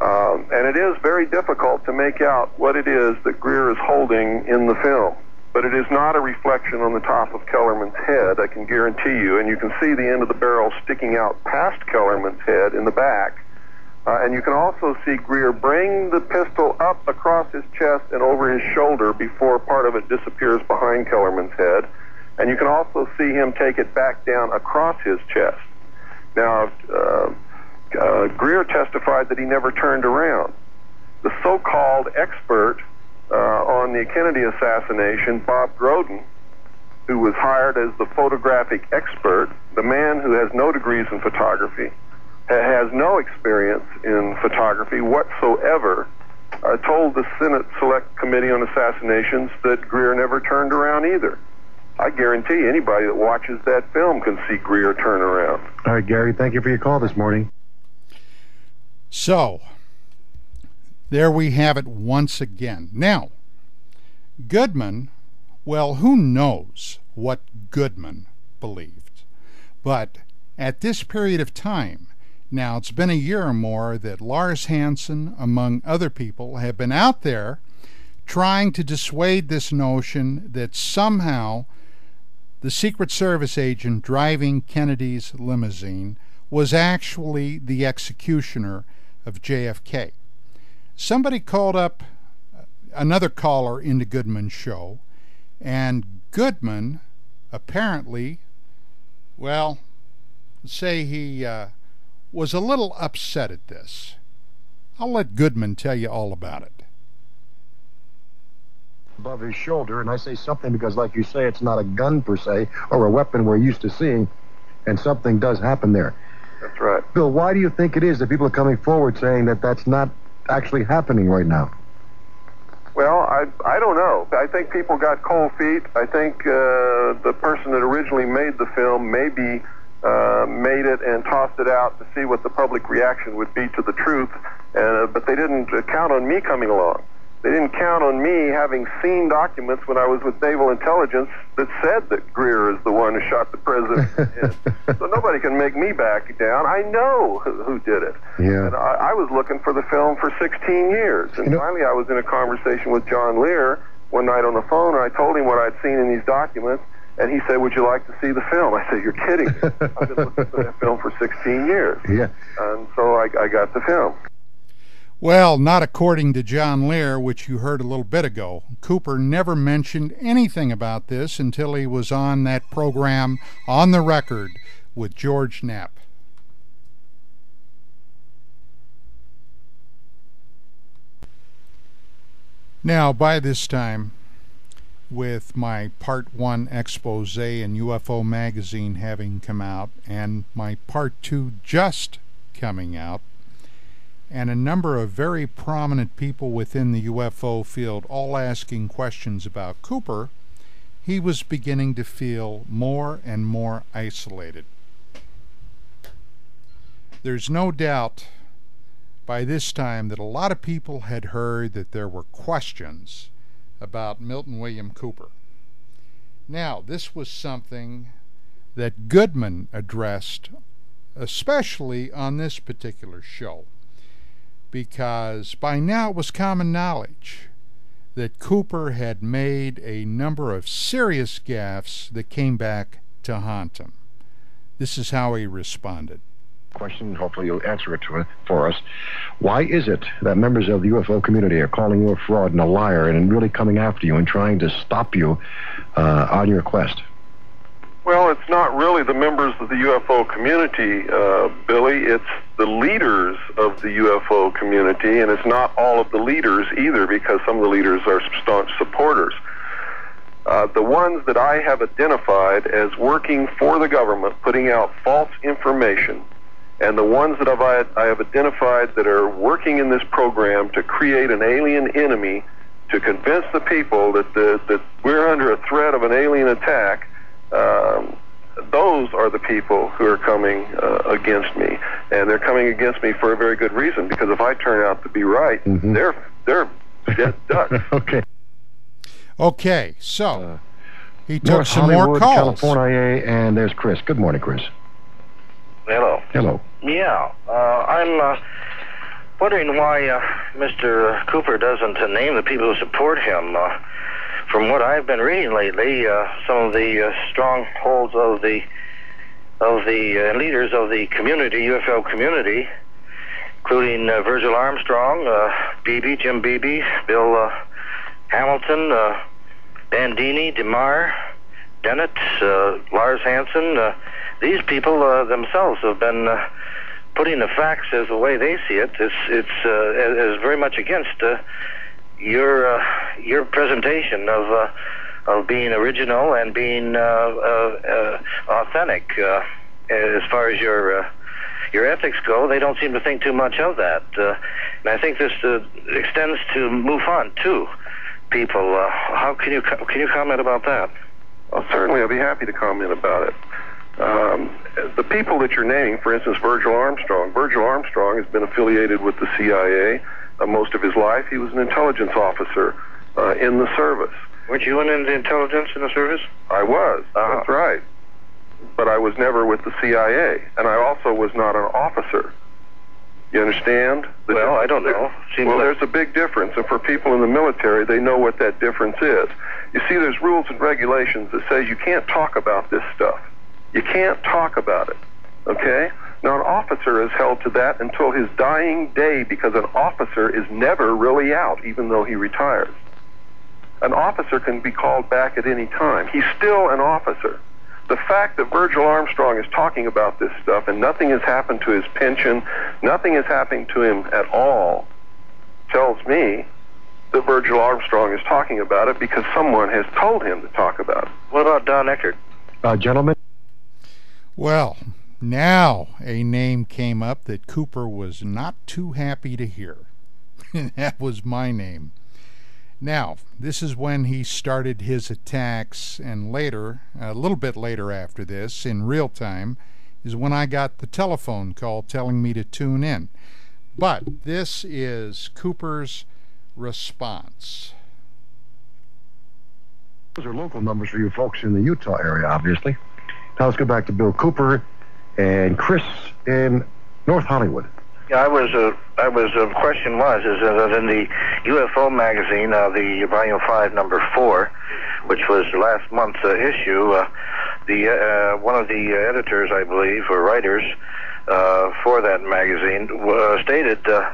Um, and it is very difficult to make out what it is that Greer is holding in the film. But it is not a reflection on the top of Kellerman's head, I can guarantee you. And you can see the end of the barrel sticking out past Kellerman's head in the back. Uh, and you can also see Greer bring the pistol up across his chest and over his shoulder before part of it disappears behind Kellerman's head. And you can also see him take it back down across his chest. Now, uh, uh, Greer testified that he never turned around. The so-called expert uh, on the Kennedy assassination, Bob Groden, who was hired as the photographic expert, the man who has no degrees in photography, ha- has no experience in photography whatsoever, uh, told the Senate Select Committee on Assassinations that Greer never turned around either. I guarantee anybody that watches that film can see Greer turn around. All right, Gary, thank you for your call this morning. So, there we have it once again. Now, Goodman, well, who knows what Goodman believed? But at this period of time, now it's been a year or more that Lars Hansen, among other people, have been out there trying to dissuade this notion that somehow the Secret Service agent driving Kennedy's limousine was actually the executioner of JFK. Somebody called up another caller into Goodman's show, and Goodman apparently, well, say he uh, was a little upset at this. I'll let Goodman tell you all about it. Above his shoulder, and I say something because, like you say, it's not a gun per se or a weapon we're used to seeing, and something does happen there. That's right. Bill, why do you think it is that people are coming forward saying that that's not actually happening right now? Well, I I don't know. I think people got cold feet. I think uh, the person that originally made the film maybe uh, made it and tossed it out to see what the public reaction would be to the truth, uh, but they didn't count on me coming along. They didn't count on me having seen documents when I was with Naval Intelligence that said that Greer is the one who shot the president. in the head. so nobody can make me back down. I know who, who did it. Yeah. And I, I was looking for the film for 16 years. And finally, I was in a conversation with John Lear one night on the phone, and I told him what I'd seen in these documents. And he said, Would you like to see the film? I said, You're kidding. I've been looking for that film for 16 years. Yeah. And so I, I got the film. Well, not according to John Lear, which you heard a little bit ago. Cooper never mentioned anything about this until he was on that program on the record with George Knapp. Now, by this time, with my part one expose in UFO magazine having come out and my part two just coming out, and a number of very prominent people within the UFO field all asking questions about Cooper, he was beginning to feel more and more isolated. There's no doubt by this time that a lot of people had heard that there were questions about Milton William Cooper. Now, this was something that Goodman addressed, especially on this particular show. Because by now it was common knowledge that Cooper had made a number of serious gaffes that came back to haunt him. This is how he responded. Question, hopefully you'll answer it to, for us. Why is it that members of the UFO community are calling you a fraud and a liar and really coming after you and trying to stop you uh, on your quest? Well, it's not really the members of the UFO community, uh, Billy. It's the leaders of the UFO community, and it's not all of the leaders either, because some of the leaders are staunch supporters. Uh, the ones that I have identified as working for the government, putting out false information, and the ones that I've, I have identified that are working in this program to create an alien enemy to convince the people that the, that we're under a threat of an alien attack um, those are the people who are coming uh, against me, and they're coming against me for a very good reason. Because if I turn out to be right, mm-hmm. they're they're dead ducks. okay. Okay, so uh, he took North some Hollywood, more calls. California, and there's Chris. Good morning, Chris. Hello. Hello. Yeah, uh, I'm uh, wondering why uh, Mr. Cooper doesn't uh, name the people who support him. Uh, from what I've been reading lately, uh, some of the uh, strongholds of the of the uh, leaders of the community, UFO community, including uh, Virgil Armstrong, uh, Beebe, Jim Beebe, Bill uh, Hamilton, uh, Bandini, DeMar, Dennett, uh, Lars Hansen. Uh, these people uh, themselves have been uh, putting the facts as the way they see it. It's it's uh, is very much against. Your uh, your presentation of uh, of being original and being uh, uh, uh authentic as far as your your ethics go. They don't seem to think too much of that, and I think this extends to MUFON too. People, how can you can you comment about that? Well, certainly, I'll be happy to comment about it. Um, the people that you're naming, for instance, Virgil Armstrong. Virgil Armstrong has been affiliated with the CIA most of his life. He was an intelligence officer uh, in the service. Weren't you in the intelligence in the service? I was. Uh-huh. That's right. But I was never with the CIA, and I also was not an officer. You understand? The well, I don't know. Seems well, like... there's a big difference, and for people in the military, they know what that difference is. You see, there's rules and regulations that say you can't talk about this stuff. You can't talk about it. Okay? Now, an officer is held to that until his dying day because an officer is never really out, even though he retires. An officer can be called back at any time. He's still an officer. The fact that Virgil Armstrong is talking about this stuff and nothing has happened to his pension, nothing has happened to him at all, tells me that Virgil Armstrong is talking about it because someone has told him to talk about it. What about Don Ecker? Uh, gentlemen? Well, now a name came up that Cooper was not too happy to hear. that was my name. Now, this is when he started his attacks, and later, a little bit later after this, in real time, is when I got the telephone call telling me to tune in. But this is Cooper's response. Those are local numbers for you folks in the Utah area, obviously. Now let's go back to Bill Cooper and Chris in North Hollywood. Yeah, I was. Uh, I was. Uh, question was is that in the UFO magazine, uh, the volume five, number four, which was last month's uh, issue, uh, the uh, one of the editors, I believe, or writers uh, for that magazine, uh, stated uh,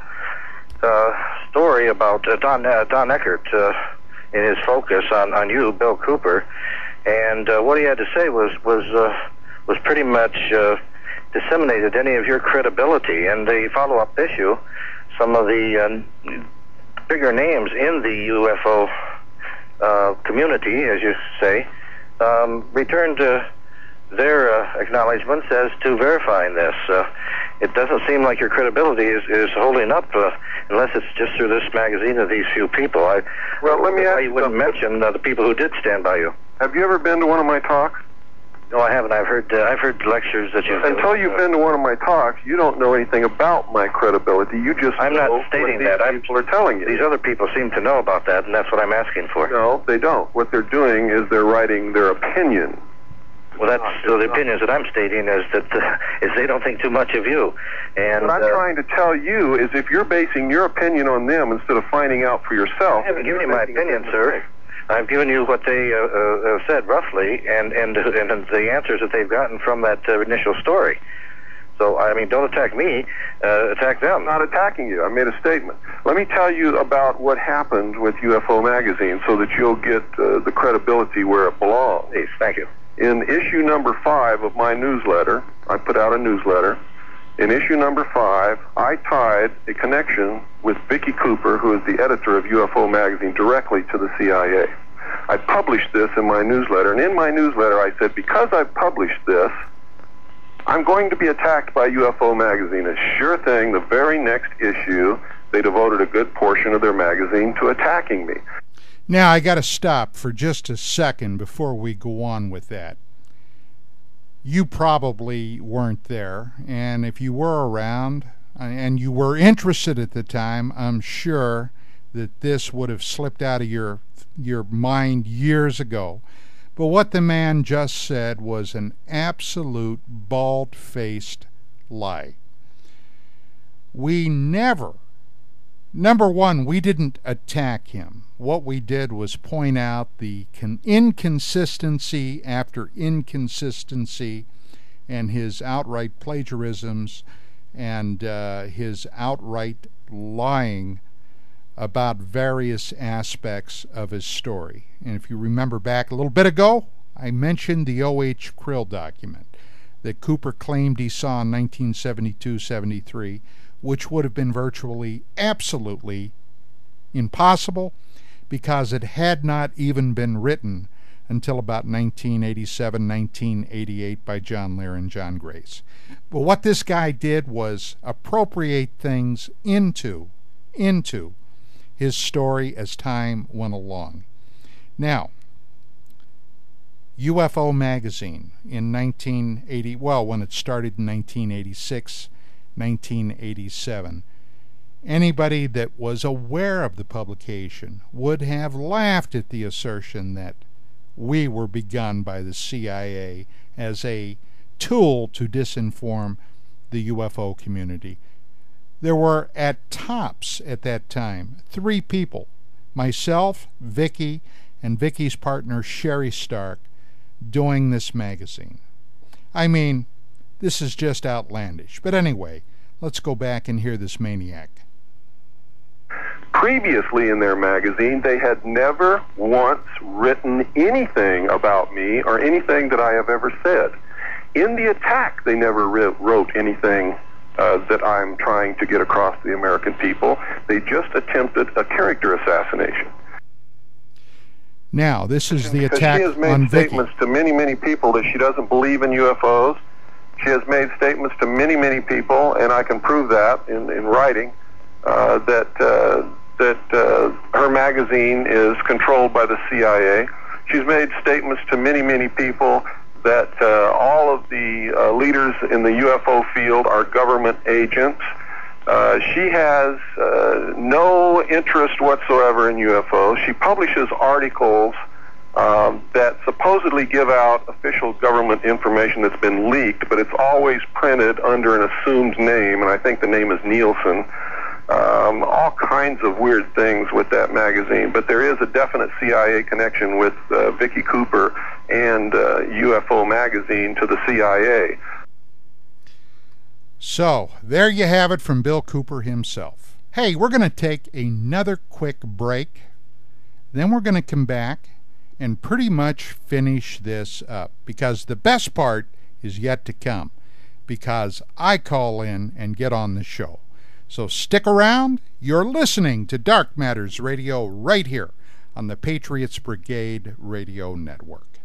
uh, story about uh, Don uh, Don Ecker uh, in his focus on on you, Bill Cooper, and uh, what he had to say was was. Uh, was pretty much uh, disseminated any of your credibility. And the follow-up issue, some of the uh, bigger names in the UFO uh, community, as you say, um, returned to their uh, acknowledgments as to verifying this. Uh, it doesn't seem like your credibility is, is holding up uh, unless it's just through this magazine of these few people. I, well, let me ask you wouldn't mention uh, the people who did stand by you. Have you ever been to one of my talks? No, I haven't. I've heard uh, I've heard lectures that you. Until you've been to one of my talks, you don't know anything about my credibility. You just. I'm not stating that. I'm, people are telling you. These other people seem to know about that, and that's what I'm asking for. No, they don't. What they're doing is they're writing their opinion. Well, that's so the opinions that I'm stating is that uh, is they don't think too much of you. And what I'm uh, trying to tell you is if you're basing your opinion on them instead of finding out for yourself. I haven't given you my opinion, sir. I've given you what they uh, uh, said roughly, and and and the answers that they've gotten from that uh, initial story. So I mean, don't attack me. Uh, attack them. I'm not attacking you. I made a statement. Let me tell you about what happened with UFO magazine, so that you'll get uh, the credibility where it belongs. Please, thank you. In issue number five of my newsletter, I put out a newsletter. In issue number five, I tied a connection with Vicki Cooper, who is the editor of UFO magazine, directly to the CIA. I published this in my newsletter, and in my newsletter I said, because I've published this, I'm going to be attacked by UFO magazine. A sure thing, the very next issue, they devoted a good portion of their magazine to attacking me. Now, I got to stop for just a second before we go on with that. You probably weren't there, and if you were around uh, and you were interested at the time, I'm sure that this would have slipped out of your your mind years ago. But what the man just said was an absolute bald faced lie. We never, number one, we didn't attack him. What we did was point out the con- inconsistency after inconsistency and his outright plagiarisms and uh, his outright lying about various aspects of his story. And if you remember back a little bit ago, I mentioned the O.H. Krill document that Cooper claimed he saw in 1972 73, which would have been virtually absolutely impossible because it had not even been written until about 1987 1988 by John Lear and John Grace. But what this guy did was appropriate things into into his story as time went along. Now, UFO magazine in 1980, well, when it started in 1986, 1987, anybody that was aware of the publication would have laughed at the assertion that we were begun by the CIA as a tool to disinform the UFO community. There were at tops at that time three people myself, Vicki, and Vicki's partner Sherry Stark doing this magazine. I mean, this is just outlandish. But anyway, let's go back and hear this maniac. Previously in their magazine, they had never once written anything about me or anything that I have ever said. In the attack, they never wrote anything uh, that I'm trying to get across to the American people. They just attempted a character assassination. Now, this is the attack she has made on Vicky. statements to many, many people that she doesn't believe in UFOs. She has made statements to many, many people, and I can prove that in, in writing, uh, that uh, that uh, her magazine is controlled by the CIA. She's made statements to many, many people that uh, all of the uh, leaders in the UFO field are government agents. Uh, she has uh, no interest whatsoever in UFOs. She publishes articles um, that supposedly give out official government information that's been leaked, but it's always printed under an assumed name, and I think the name is Nielsen. Um, all kinds of weird things with that magazine, but there is a definite CIA connection with uh, Vicki Cooper and uh, UFO magazine to the CIA. So, there you have it from Bill Cooper himself. Hey, we're going to take another quick break. Then we're going to come back and pretty much finish this up because the best part is yet to come because I call in and get on the show. So stick around. You're listening to Dark Matters Radio right here on the Patriots Brigade Radio Network.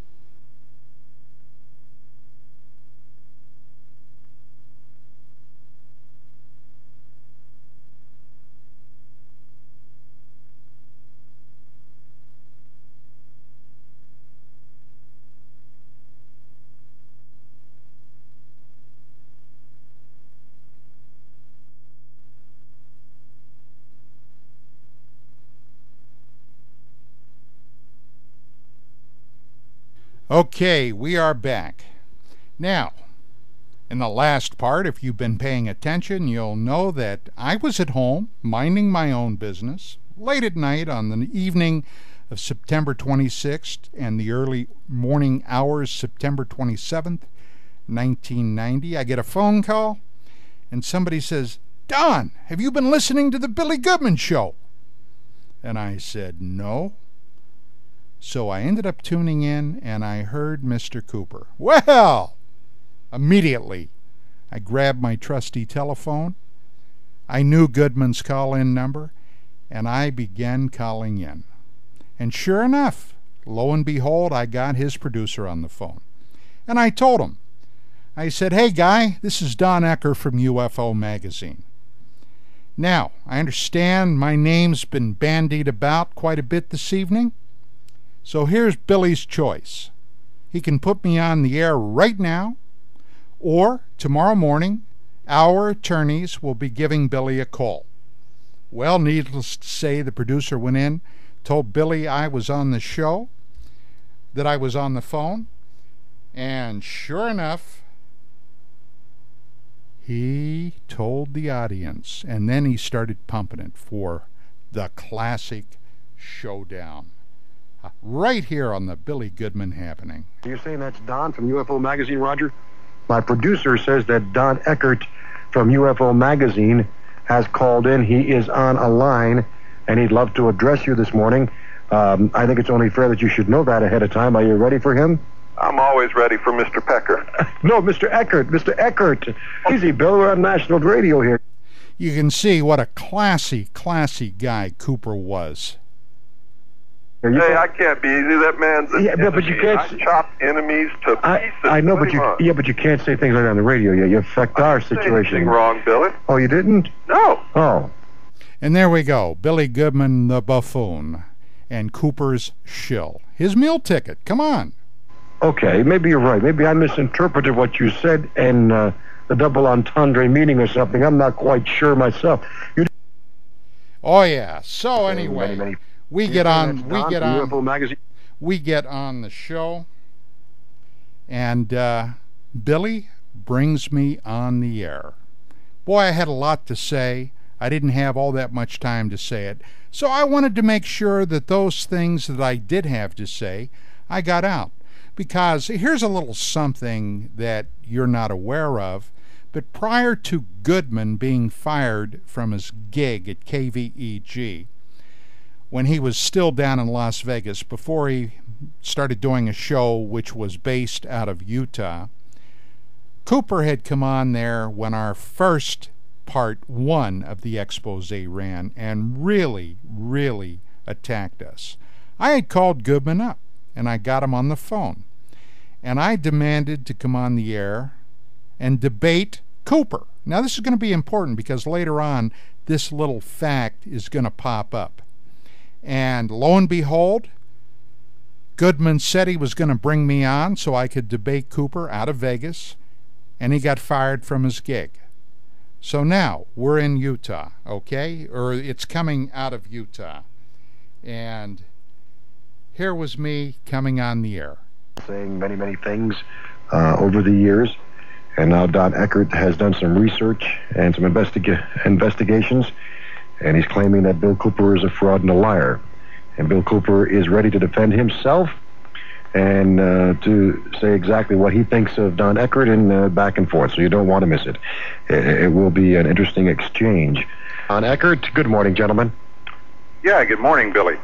Okay, we are back. Now, in the last part, if you've been paying attention, you'll know that I was at home minding my own business late at night on the evening of September 26th and the early morning hours September 27th, 1990. I get a phone call and somebody says, Don, have you been listening to the Billy Goodman show? And I said, No. So I ended up tuning in and I heard Mr. Cooper. Well, immediately I grabbed my trusty telephone. I knew Goodman's call in number and I began calling in. And sure enough, lo and behold, I got his producer on the phone. And I told him, I said, Hey, guy, this is Don Ecker from UFO Magazine. Now, I understand my name's been bandied about quite a bit this evening. So here's Billy's choice. He can put me on the air right now, or tomorrow morning, our attorneys will be giving Billy a call. Well, needless to say, the producer went in, told Billy I was on the show, that I was on the phone, and sure enough, he told the audience, and then he started pumping it for the classic showdown. Right here on the Billy Goodman happening. You're saying that's Don from UFO Magazine, Roger? My producer says that Don Eckert from UFO Magazine has called in. He is on a line, and he'd love to address you this morning. Um, I think it's only fair that you should know that ahead of time. Are you ready for him? I'm always ready for Mr. Pecker. no, Mr. Eckert. Mr. Eckert. Easy, Bill. We're on national radio here. You can see what a classy, classy guy Cooper was. Hey, I can't be easy. That man's an Yeah, but- but you can't I chop enemies to I, pieces. I know, but you want? yeah, but you can't say things like that on the radio. Yeah, you affect our Say situation. anything wrong, Billy? Oh, you didn't? No. Oh, And there we go. Billy Goodman, the buffoon, and Cooper's shill. His meal ticket. Come on. okay. Maybe you're right. Maybe I misinterpreted what you said and uh, the double entendre meaning or something. I'm not quite sure myself. You Oh yeah. So Many, anyway, many- we get on. We get on. UFO Magazine. we get on the show, and uh, Billy brings me on the air. Boy, I had a lot to say. I didn't have all that much time to say it, so I wanted to make sure that those things that I did have to say, I got out. Because here's a little something that you're not aware of, but prior to Goodman being fired from his gig at KVEG, when he was still down in Las Vegas before he started doing a show which was based out of Utah. Cooper had come on there when our first part one of the expose ran and really, really attacked us. I had called Goodman up and I got him on the phone and I demanded to come on the air and debate Cooper. Now, this is going to be important because later on, this little fact is going to pop up. And lo and behold, Goodman said he was going to bring me on so I could debate Cooper out of Vegas, and he got fired from his gig. So now we're in Utah, okay? Or it's coming out of Utah. And here was me coming on the air. saying many, many things uh, over the years. And now Don Eckert has done some research and some investiga- investigations, and he's claiming that Bill Cooper is a fraud and a liar. And Bill Cooper is ready to defend himself and uh, to say exactly what he thinks of Don Eckert and uh, back and forth. So you don't want to miss it. It, it will be an interesting exchange. Don Eckert, good morning, gentlemen. Yeah, good morning, Billy.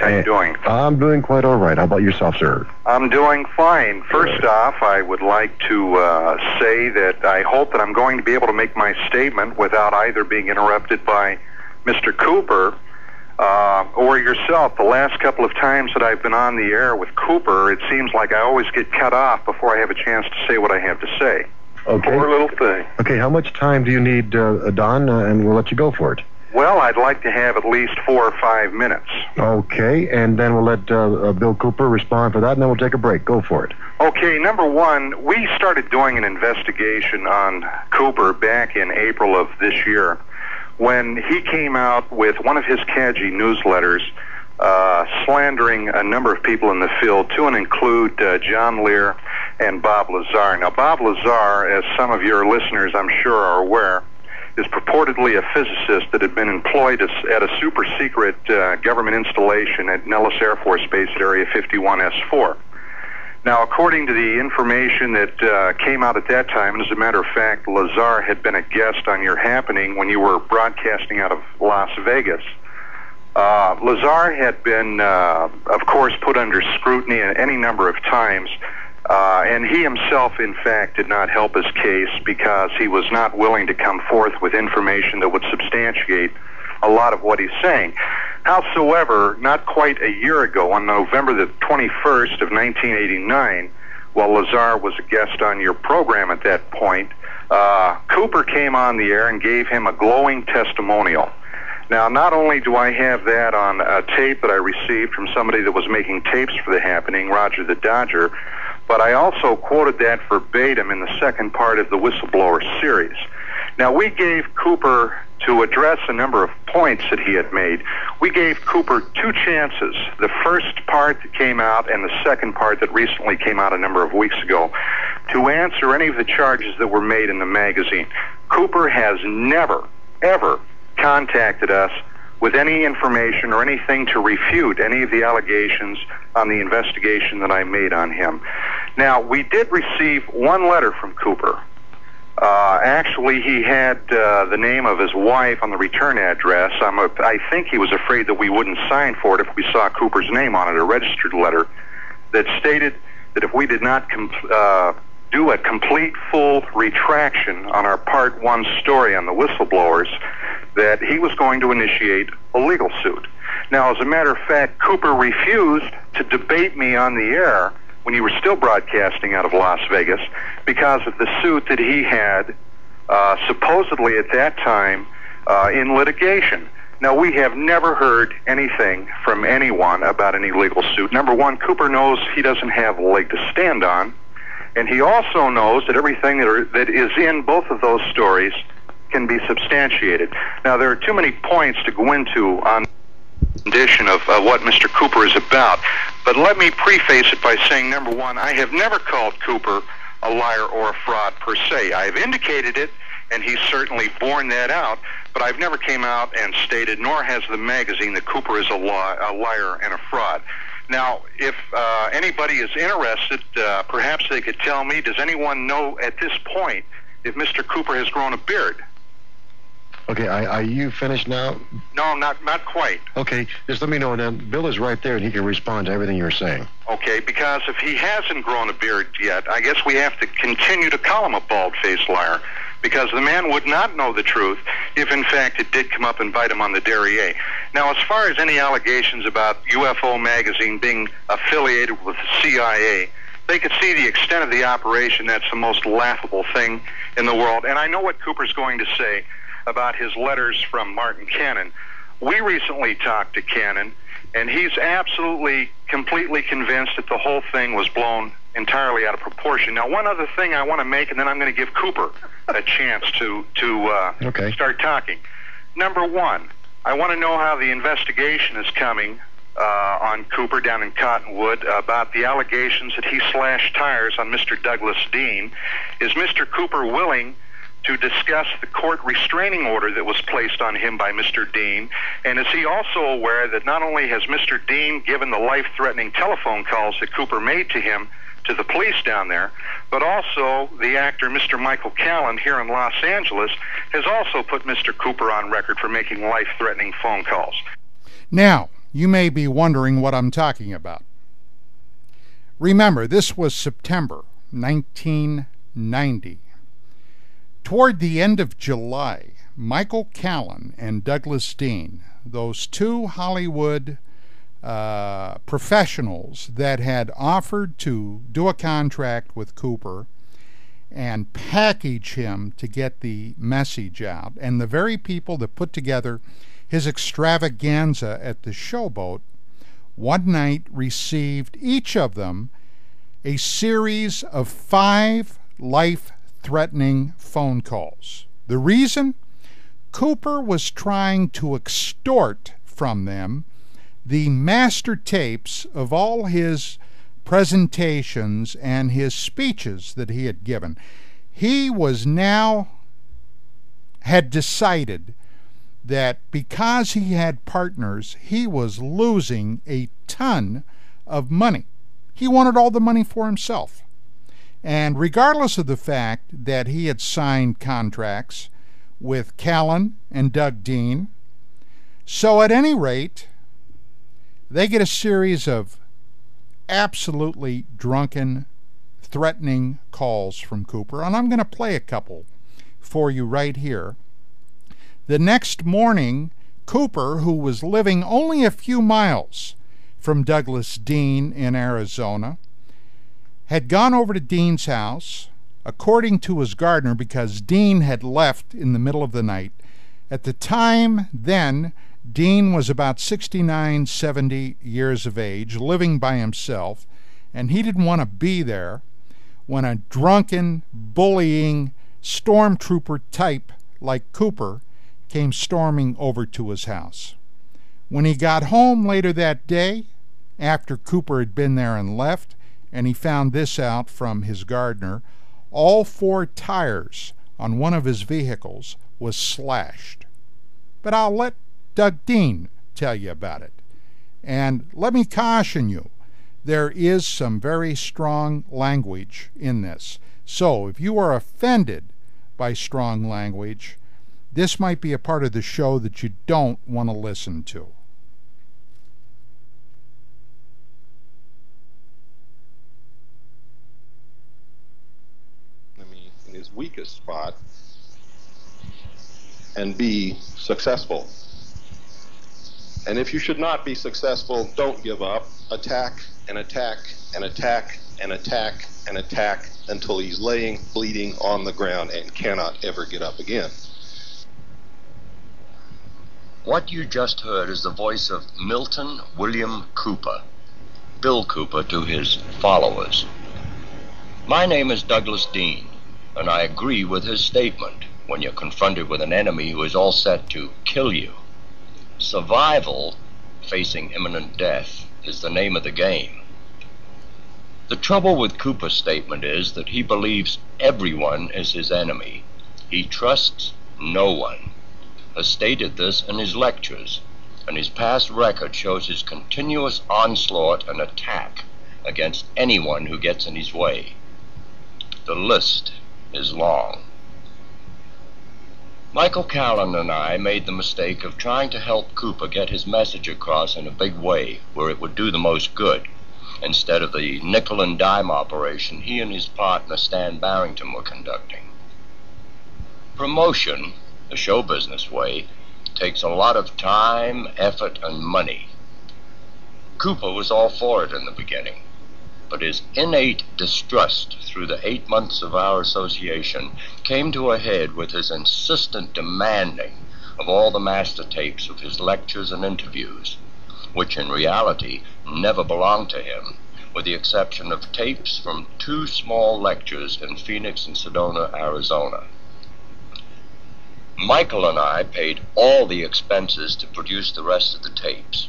How you doing? I'm doing quite all right. How about yourself, sir? I'm doing fine. First off, I would like to uh, say that I hope that I'm going to be able to make my statement without either being interrupted by Mr. Cooper uh, or yourself. The last couple of times that I've been on the air with Cooper, it seems like I always get cut off before I have a chance to say what I have to say. Okay. Poor little thing. Okay, how much time do you need, uh, Don? Uh, and we'll let you go for it. Well, I'd like to have at least four or five minutes. Okay, and then we'll let uh, uh, Bill Cooper respond for that, and then we'll take a break. Go for it. Okay, number one, we started doing an investigation on Cooper back in April of this year when he came out with one of his Kaji newsletters uh, slandering a number of people in the field, to and include uh, John Lear and Bob Lazar. Now, Bob Lazar, as some of your listeners I'm sure are aware, is purportedly a physicist that had been employed as, at a super secret uh, government installation at Nellis Air Force Base at Area 51S4. Now, according to the information that uh, came out at that time, and as a matter of fact, Lazar had been a guest on your happening when you were broadcasting out of Las Vegas. Uh, Lazar had been, uh, of course, put under scrutiny any number of times, uh, and he himself, in fact, did not help his case because he was not willing to come forth with information that would substantiate a lot of what he's saying. Howsoever, not quite a year ago, on November the 21st of 1989, while Lazar was a guest on your program at that point, uh, Cooper came on the air and gave him a glowing testimonial. Now, not only do I have that on a tape that I received from somebody that was making tapes for the happening, Roger the Dodger, but I also quoted that verbatim in the second part of the Whistleblower series. Now, we gave Cooper to address a number of points that he had made. We gave Cooper two chances. The first part that came out and the second part that recently came out a number of weeks ago to answer any of the charges that were made in the magazine. Cooper has never, ever contacted us with any information or anything to refute any of the allegations on the investigation that I made on him. Now, we did receive one letter from Cooper. Uh, actually, he had uh, the name of his wife on the return address. I'm a, I think he was afraid that we wouldn't sign for it if we saw Cooper's name on it, a registered letter that stated that if we did not uh, do a complete full retraction on our part one story on the whistleblowers, that he was going to initiate a legal suit. Now, as a matter of fact, Cooper refused to debate me on the air when you were still broadcasting out of Las Vegas because of the suit that he had uh, supposedly at that time uh, in litigation. Now, we have never heard anything from anyone about any legal suit. Number one, Cooper knows he doesn't have a leg to stand on, and he also knows that everything that, are, that is in both of those stories can be substantiated. Now, there are too many points to go into on condition of uh, what Mr. Cooper is about. But let me preface it by saying, number one, I have never called Cooper a liar or a fraud per se. I have indicated it, and he's certainly borne that out. But I've never came out and stated, nor has the magazine, that Cooper is a, li- a liar and a fraud. Now, if uh, anybody is interested, uh, perhaps they could tell me, does anyone know at this point if Mr. Cooper has grown a beard? Okay, are, are you finished now? No, not not quite. Okay, just let me know, and then Bill is right there, and he can respond to everything you're saying. Okay, because if he hasn't grown a beard yet, I guess we have to continue to call him a bald-faced liar, because the man would not know the truth if, in fact, it did come up and bite him on the derriere. Now, as far as any allegations about UFO magazine being affiliated with the CIA, they could see the extent of the operation. That's the most laughable thing in the world. And I know what Cooper's going to say about his letters from Martin Cannon. We recently talked to Cannon, and he's absolutely, completely convinced that the whole thing was blown entirely out of proportion. Now, one other thing I want to make, and then I'm going to give Cooper a chance to to uh, okay. start talking. Number one, I want to know how the investigation is coming uh, on Cooper down in Cottonwood about the allegations that he slashed tires on Mr. Douglas Dean. Is Mr. Cooper willing? To discuss the court restraining order that was placed on him by Mr. Dean? And is he also aware that not only has Mr. Dean given the life threatening telephone calls that Cooper made to him to the police down there, but also the actor Mr. Michael Callan here in Los Angeles has also put Mr. Cooper on record for making life threatening phone calls? Now, you may be wondering what I'm talking about. Remember, this was September 1990. Toward the end of July, Michael Callan and Douglas Dean, those two Hollywood uh, professionals that had offered to do a contract with Cooper and package him to get the message out, and the very people that put together his extravaganza at the showboat, one night received each of them a series of five life threatening phone calls. The reason? Cooper was trying to extort from them the master tapes of all his presentations and his speeches that he had given. He was now had decided that because he had partners, he was losing a ton of money. He wanted all the money for himself. And regardless of the fact that he had signed contracts with Callan and Doug Dean, so at any rate, they get a series of absolutely drunken, threatening calls from Cooper, and I'm going to play a couple for you right here. The next morning, Cooper, who was living only a few miles from Douglas Dean in Arizona, had gone over to Dean's house, according to his gardener, because Dean had left in the middle of the night. At the time then, Dean was about 69, 70 years of age, living by himself, and he didn't want to be there when a drunken, bullying stormtrooper type like Cooper came storming over to his house. When he got home later that day, after Cooper had been there and left, and he found this out from his gardener, all four tires on one of his vehicles was slashed. But I'll let Doug Dean tell you about it. And let me caution you, there is some very strong language in this. So if you are offended by strong language, this might be a part of the show that you don't want to listen to. in his weakest spot and be successful. And if you should not be successful, don't give up. Attack and attack and attack and attack and attack until he's laying bleeding on the ground and cannot ever get up again. What you just heard is the voice of Milton William Cooper, Bill Cooper to his followers. My name is Douglas Dean, and I agree with his statement when you're confronted with an enemy who is all set to kill you. Survival, facing imminent death, is the name of the game. The trouble with Cooper's statement is that he believes everyone is his enemy. He trusts no one. Has stated this in his lectures, and his past record shows his continuous onslaught and attack against anyone who gets in his way. The list is long. Michael Callan and I made the mistake of trying to help Cooper get his message across in a big way where it would do the most good, instead of the nickel and dime operation he and his partner Stan Barrington were conducting. Promotion, the show business way, takes a lot of time, effort, and money. Cooper was all for it in the beginning but his innate distrust through the eight months of our association came to a head with his insistent demanding of all the master tapes of his lectures and interviews, which in reality never belonged to him, with the exception of tapes from two small lectures in Phoenix and Sedona, Arizona. Michael and I paid all the expenses to produce the rest of the tapes.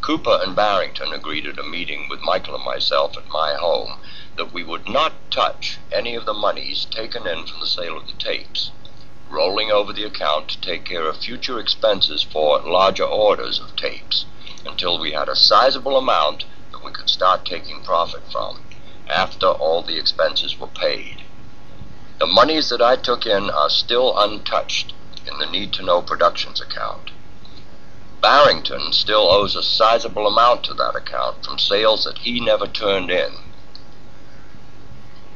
Cooper and Barrington agreed at a meeting with Michael and myself at my home that we would not touch any of the monies taken in from the sale of the tapes, rolling over the account to take care of future expenses for larger orders of tapes until we had a sizable amount that we could start taking profit from after all the expenses were paid. The monies that I took in are still untouched in the Need to Know Productions account. Barrington still owes a sizable amount to that account from sales that he never turned in.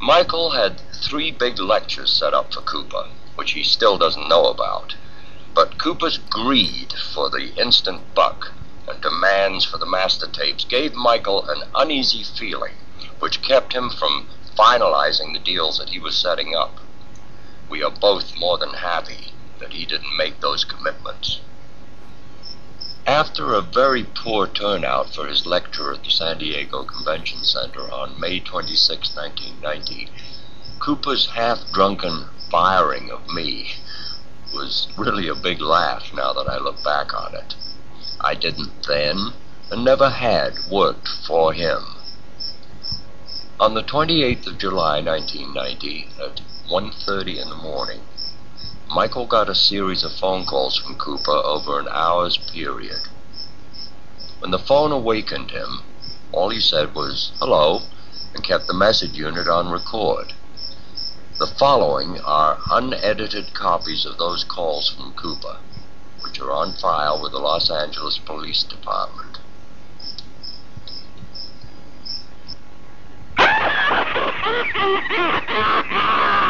Michael had three big lectures set up for Cooper, which he still doesn't know about. But Cooper's greed for the instant buck and demands for the master tapes gave Michael an uneasy feeling, which kept him from finalizing the deals that he was setting up. We are both more than happy that he didn't make those commitments. After a very poor turnout for his lecture at the San Diego Convention Center on May 26, 1990, Cooper's half drunken firing of me was really a big laugh now that I look back on it. I didn't then, and never had worked for him. On the 28th of July 1990 at 1.30 in the morning, Michael got a series of phone calls from Cooper over an hour's period. When the phone awakened him, all he said was, hello, and kept the message unit on record. The following are unedited copies of those calls from Cooper, which are on file with the Los Angeles Police Department.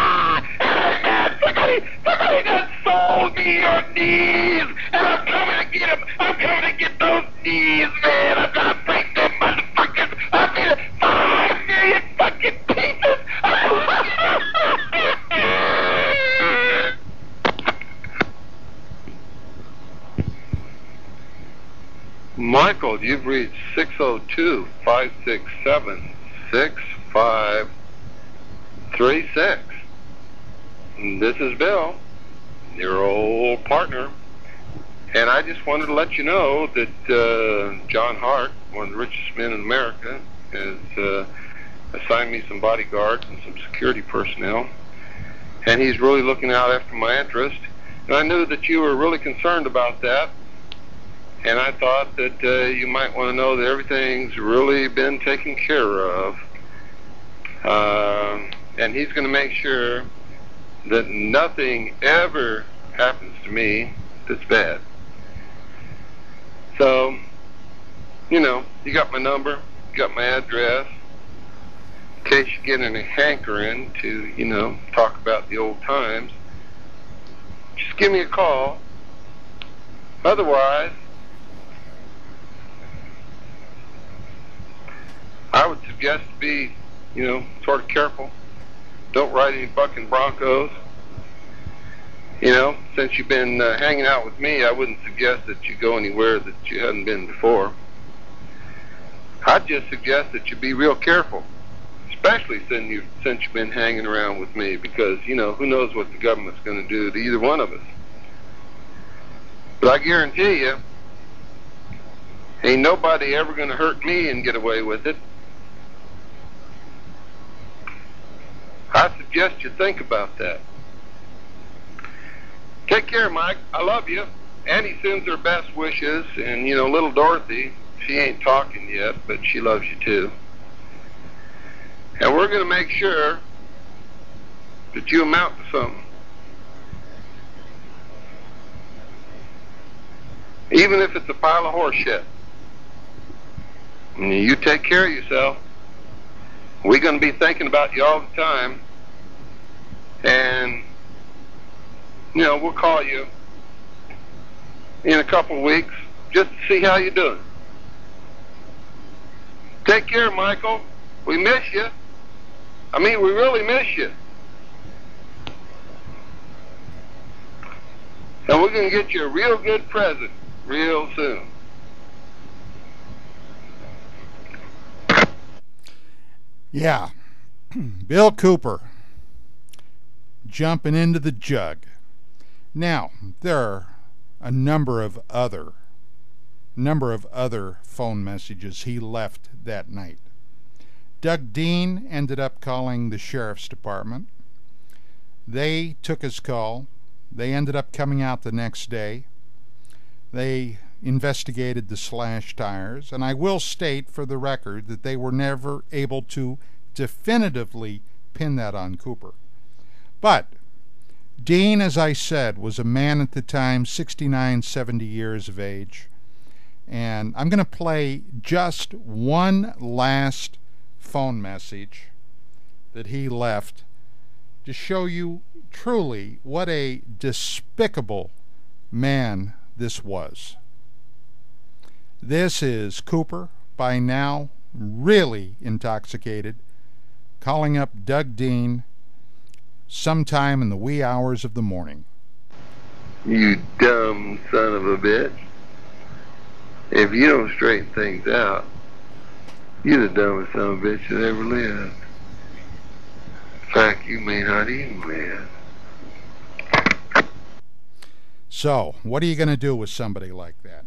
Somebody, somebody sold me your knees, and I'm coming to get them. I'm coming to get those knees, man. I'm gonna break them motherfuckers. I'm five million fucking pieces. Michael, you've reached 602 567 6536. This is Bill, your old partner. And I just wanted to let you know that uh, John Hart, one of the richest men in America, has uh, assigned me some bodyguards and some security personnel. And he's really looking out after my interest. And I knew that you were really concerned about that. And I thought that uh, you might want to know that everything's really been taken care of. Uh, and he's going to make sure that nothing ever happens to me that's bad. So, you know, you got my number, you got my address. In case you get any hankering to, you know, talk about the old times, just give me a call. Otherwise, I would suggest to be, you know, sort of careful. Don't ride any fucking Broncos. You know, since you've been uh, hanging out with me, I wouldn't suggest that you go anywhere that you hadn't been before. I'd just suggest that you be real careful, especially since you've, since you've been hanging around with me, because, you know, who knows what the government's going to do to either one of us. But I guarantee you, ain't nobody ever going to hurt me and get away with it. I suggest you think about that. Take care, Mike. I love you. Annie sends her best wishes, and you know, little Dorothy, she ain't talking yet, but she loves you too. And we're going to make sure that you amount to something. Even if it's a pile of horse shit. You take care of yourself. We're going to be thinking about you all the time. And, you know, we'll call you in a couple of weeks just to see how you're doing. Take care, Michael. We miss you. I mean, we really miss you. And we're going to get you a real good present real soon. Yeah. Bill Cooper jumping into the jug. Now, there are a number of other number of other phone messages he left that night. Doug Dean ended up calling the sheriff's department. They took his call. They ended up coming out the next day. They investigated the slash tires, and I will state for the record that they were never able to definitively pin that on Cooper. But Dean, as I said, was a man at the time, 69, 70 years of age. And I'm going to play just one last phone message that he left to show you truly what a despicable man this was. This is Cooper, by now really intoxicated, calling up Doug Dean sometime in the wee hours of the morning. You dumb son of a bitch. If you don't straighten things out, you're the dumbest son of a bitch that ever lived. In fact, you may not even live. So, what are you going to do with somebody like that?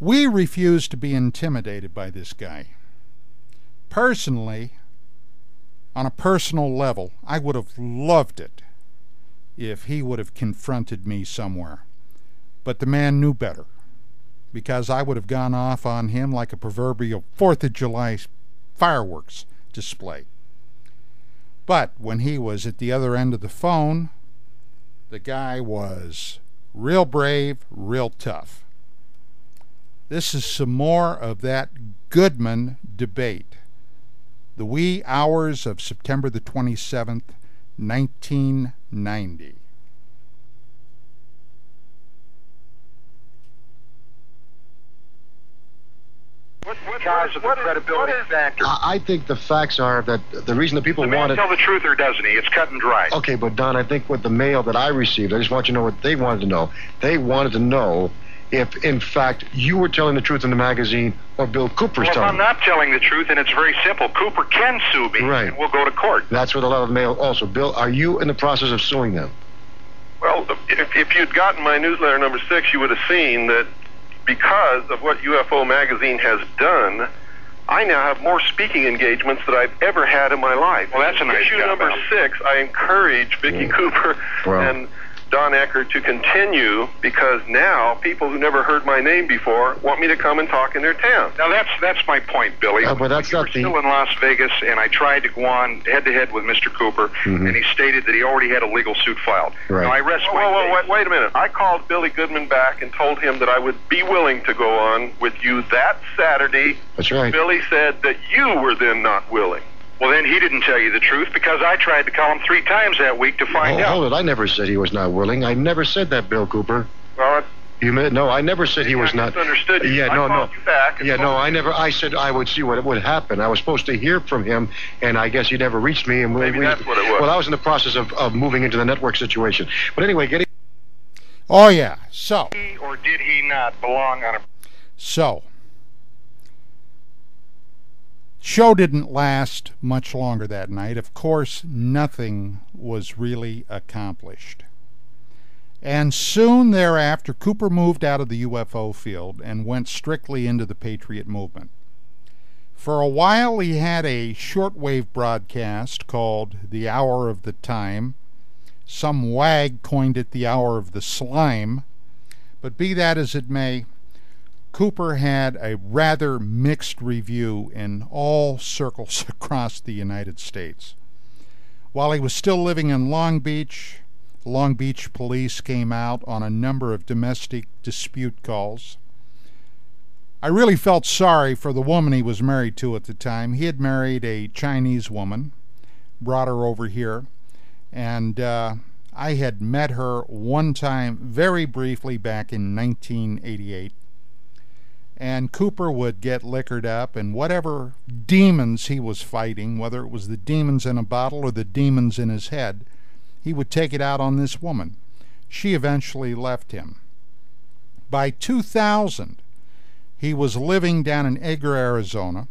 We refuse to be intimidated by this guy. Personally, on a personal level, I would have loved it if he would have confronted me somewhere. But the man knew better, because I would have gone off on him like a proverbial Fourth of July fireworks display. But when he was at the other end of the phone, the guy was real brave, real tough. This is some more of that Goodman debate. The wee hours of September the 27th, 1990. because of the credibility factor. I I think the facts are that the reason that people The man wanted. tell the truth or doesn't he? It's cut and dry. Okay, but Don, I think with the mail that I received, I just want you to know what they wanted to know. They wanted to know if, in fact, you were telling the truth in the magazine or Bill Cooper's Well, if telling. I'm not telling the truth, and it's very simple, Cooper can sue me, Right. and we'll go to court. That's what a lot of mail also. Bill, are you in the process of suing them? Well, if, if you'd gotten my newsletter number six, you would have seen that because of what UFO Magazine has done, I now have more speaking engagements than I've ever had in my life. Well, that's a nice Issue job, number Al. six, I encourage Vicki Cooper Wow. and Don Eckert to continue because now people who never heard my name before want me to come and talk in their town. Now that's that's my point, Billy. Uh, but that's you not were the- still in Las Vegas, and I tried to go on head to head with Mr. Cooper, Mhm. and he stated that he already had a legal suit filed. Right. Now I rest Whoa, my whoa, whoa, case. wait, wait a minute. I called Billy Goodman back and told him that I would be willing to go on with you that Saturday. That's right. Billy said that you were then not willing. Well, then he didn't tell you the truth because I tried to call him three times that week to find Hold, out. hold it. I never said he was not willing. I never said that, Bill Cooper. Well, it- You may, no, I never said he was I not. misunderstood you. Yeah, I no, no. called you back and Yeah, no, I never. I said I would see what would happen. I was supposed to hear from him, and I guess he never reached me. And we- Maybe we, that's what it was. Well, I was in the process of, of moving into the network situation. But anyway, getting. Oh, yeah. So, He or did he not belong on a so. Show didn't last much longer that night. Of course, nothing was really accomplished. And soon thereafter, Cooper moved out of the UFO field and went strictly into the Patriot movement. For a while, he had a shortwave broadcast called The Hour of the Time. Some wag coined it the Hour of the Slime. But be that as it may, Cooper had a rather mixed review in all circles across the United States. While he was still living in Long Beach, Long Beach police came out on a number of domestic dispute calls. I really felt sorry for the woman he was married to at the time. He had married a Chinese woman, brought her over here, and uh, I had met her one time very briefly back in 1988 and Cooper would get liquored up, and whatever demons he was fighting, whether it was the demons in a bottle or the demons in his head, he would take it out on this woman. She eventually left him. By 2000, he was living down in Eagar, Arizona,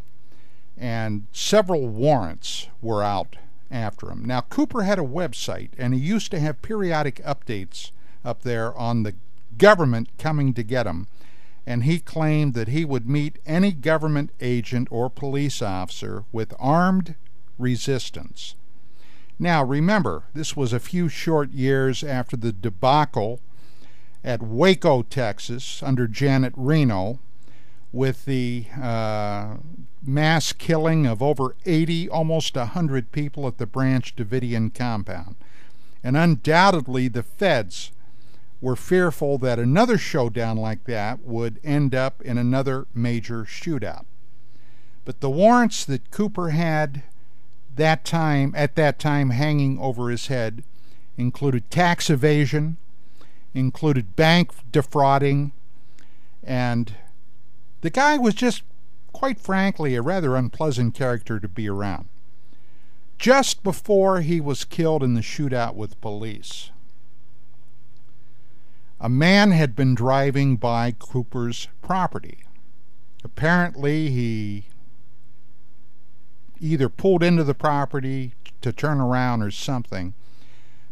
and several warrants were out after him. Now, Cooper had a website, and he used to have periodic updates up there on the government coming to get him and he claimed that he would meet any government agent or police officer with armed resistance. Now, remember, this was a few short years after the debacle at Waco, Texas, under Janet Reno, with the uh, mass killing of over 80, almost 100 people at the Branch Davidian compound. And undoubtedly, the feds were fearful that another showdown like that would end up in another major shootout. But the warrants that Cooper had that time at that time hanging over his head included tax evasion, included bank defrauding, and the guy was just quite frankly a rather unpleasant character to be around. Just before he was killed in the shootout with police, a man had been driving by Cooper's property. Apparently, he either pulled into the property to turn around or something.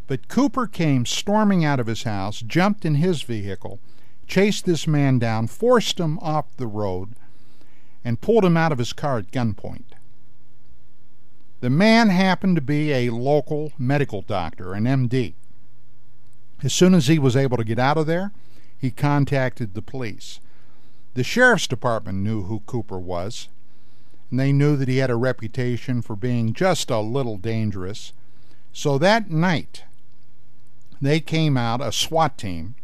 But Cooper came storming out of his house, jumped in his vehicle, chased this man down, forced him off the road, and pulled him out of his car at gunpoint. The man happened to be a local medical doctor, an MD. As soon as he was able to get out of there, he contacted the police. The sheriff's department knew who Cooper was, and they knew that he had a reputation for being just a little dangerous. So that night, they came out, a SWAT team,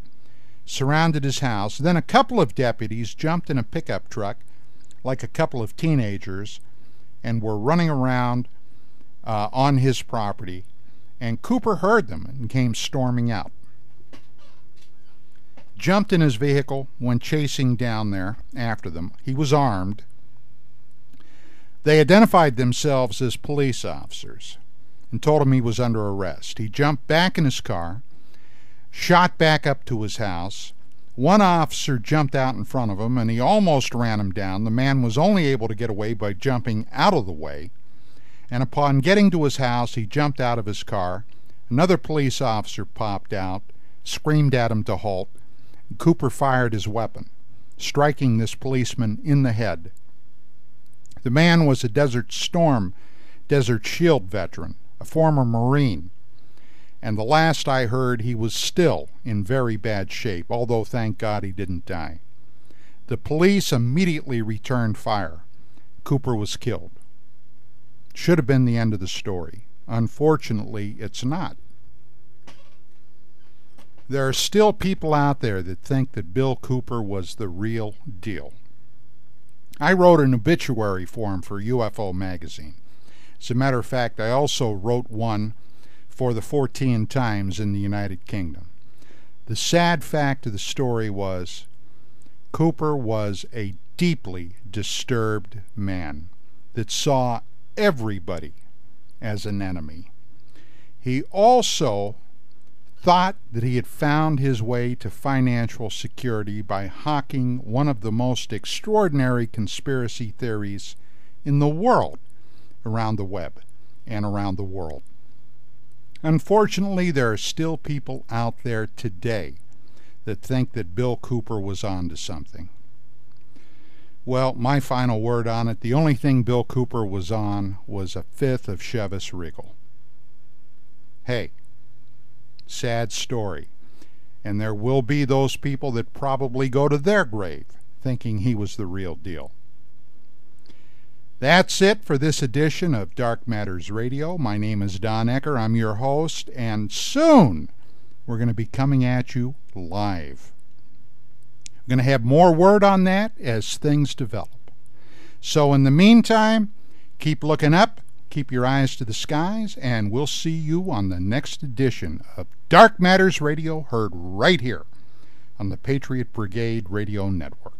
surrounded his house. Then a couple of deputies jumped in a pickup truck like a couple of teenagers and were running around uh, on his property. And Cooper heard them and came storming out. Jumped in his vehicle, went chasing down there after them. He was armed. They identified themselves as police officers and told him he was under arrest. He jumped back in his car, shot back up to his house. One officer jumped out in front of him and he almost ran him down. The man was only able to get away by jumping out of the way. And upon getting to his house, he jumped out of his car. Another police officer popped out, screamed at him to halt. Cooper fired his weapon, striking this policeman in the head. The man was a Desert Storm, Desert Shield veteran, a former Marine, and the last I heard he was still in very bad shape, although thank God he didn't die. The police immediately returned fire. Cooper was killed. Should have been the end of the story. Unfortunately, it's not. There are still people out there that think that Bill Cooper was the real deal. I wrote an obituary for him for UFO magazine. As a matter of fact, I also wrote one for the Fortean Times in the United Kingdom. The sad fact of the story was Cooper was a deeply disturbed man that saw everybody as an enemy. He also thought that he had found his way to financial security by hawking one of the most extraordinary conspiracy theories in the world around the web and around the world. Unfortunately, there are still people out there today that think that Bill Cooper was on to something. Well, my final word on it the only thing Bill Cooper was on was a fifth of Chivas Regal. Hey, sad story. And there will be those people that probably go to their grave thinking he was the real deal. That's it for this edition of Dark Matters Radio. My name is Don Ecker. I'm your host, and soon we're going to be coming at you live. I'm going to have more word on that as things develop. So, in the meantime, keep looking up, keep your eyes to the skies, and we'll see you on the next edition of Dark Matters Radio, heard right here on the Patriot Brigade Radio Network.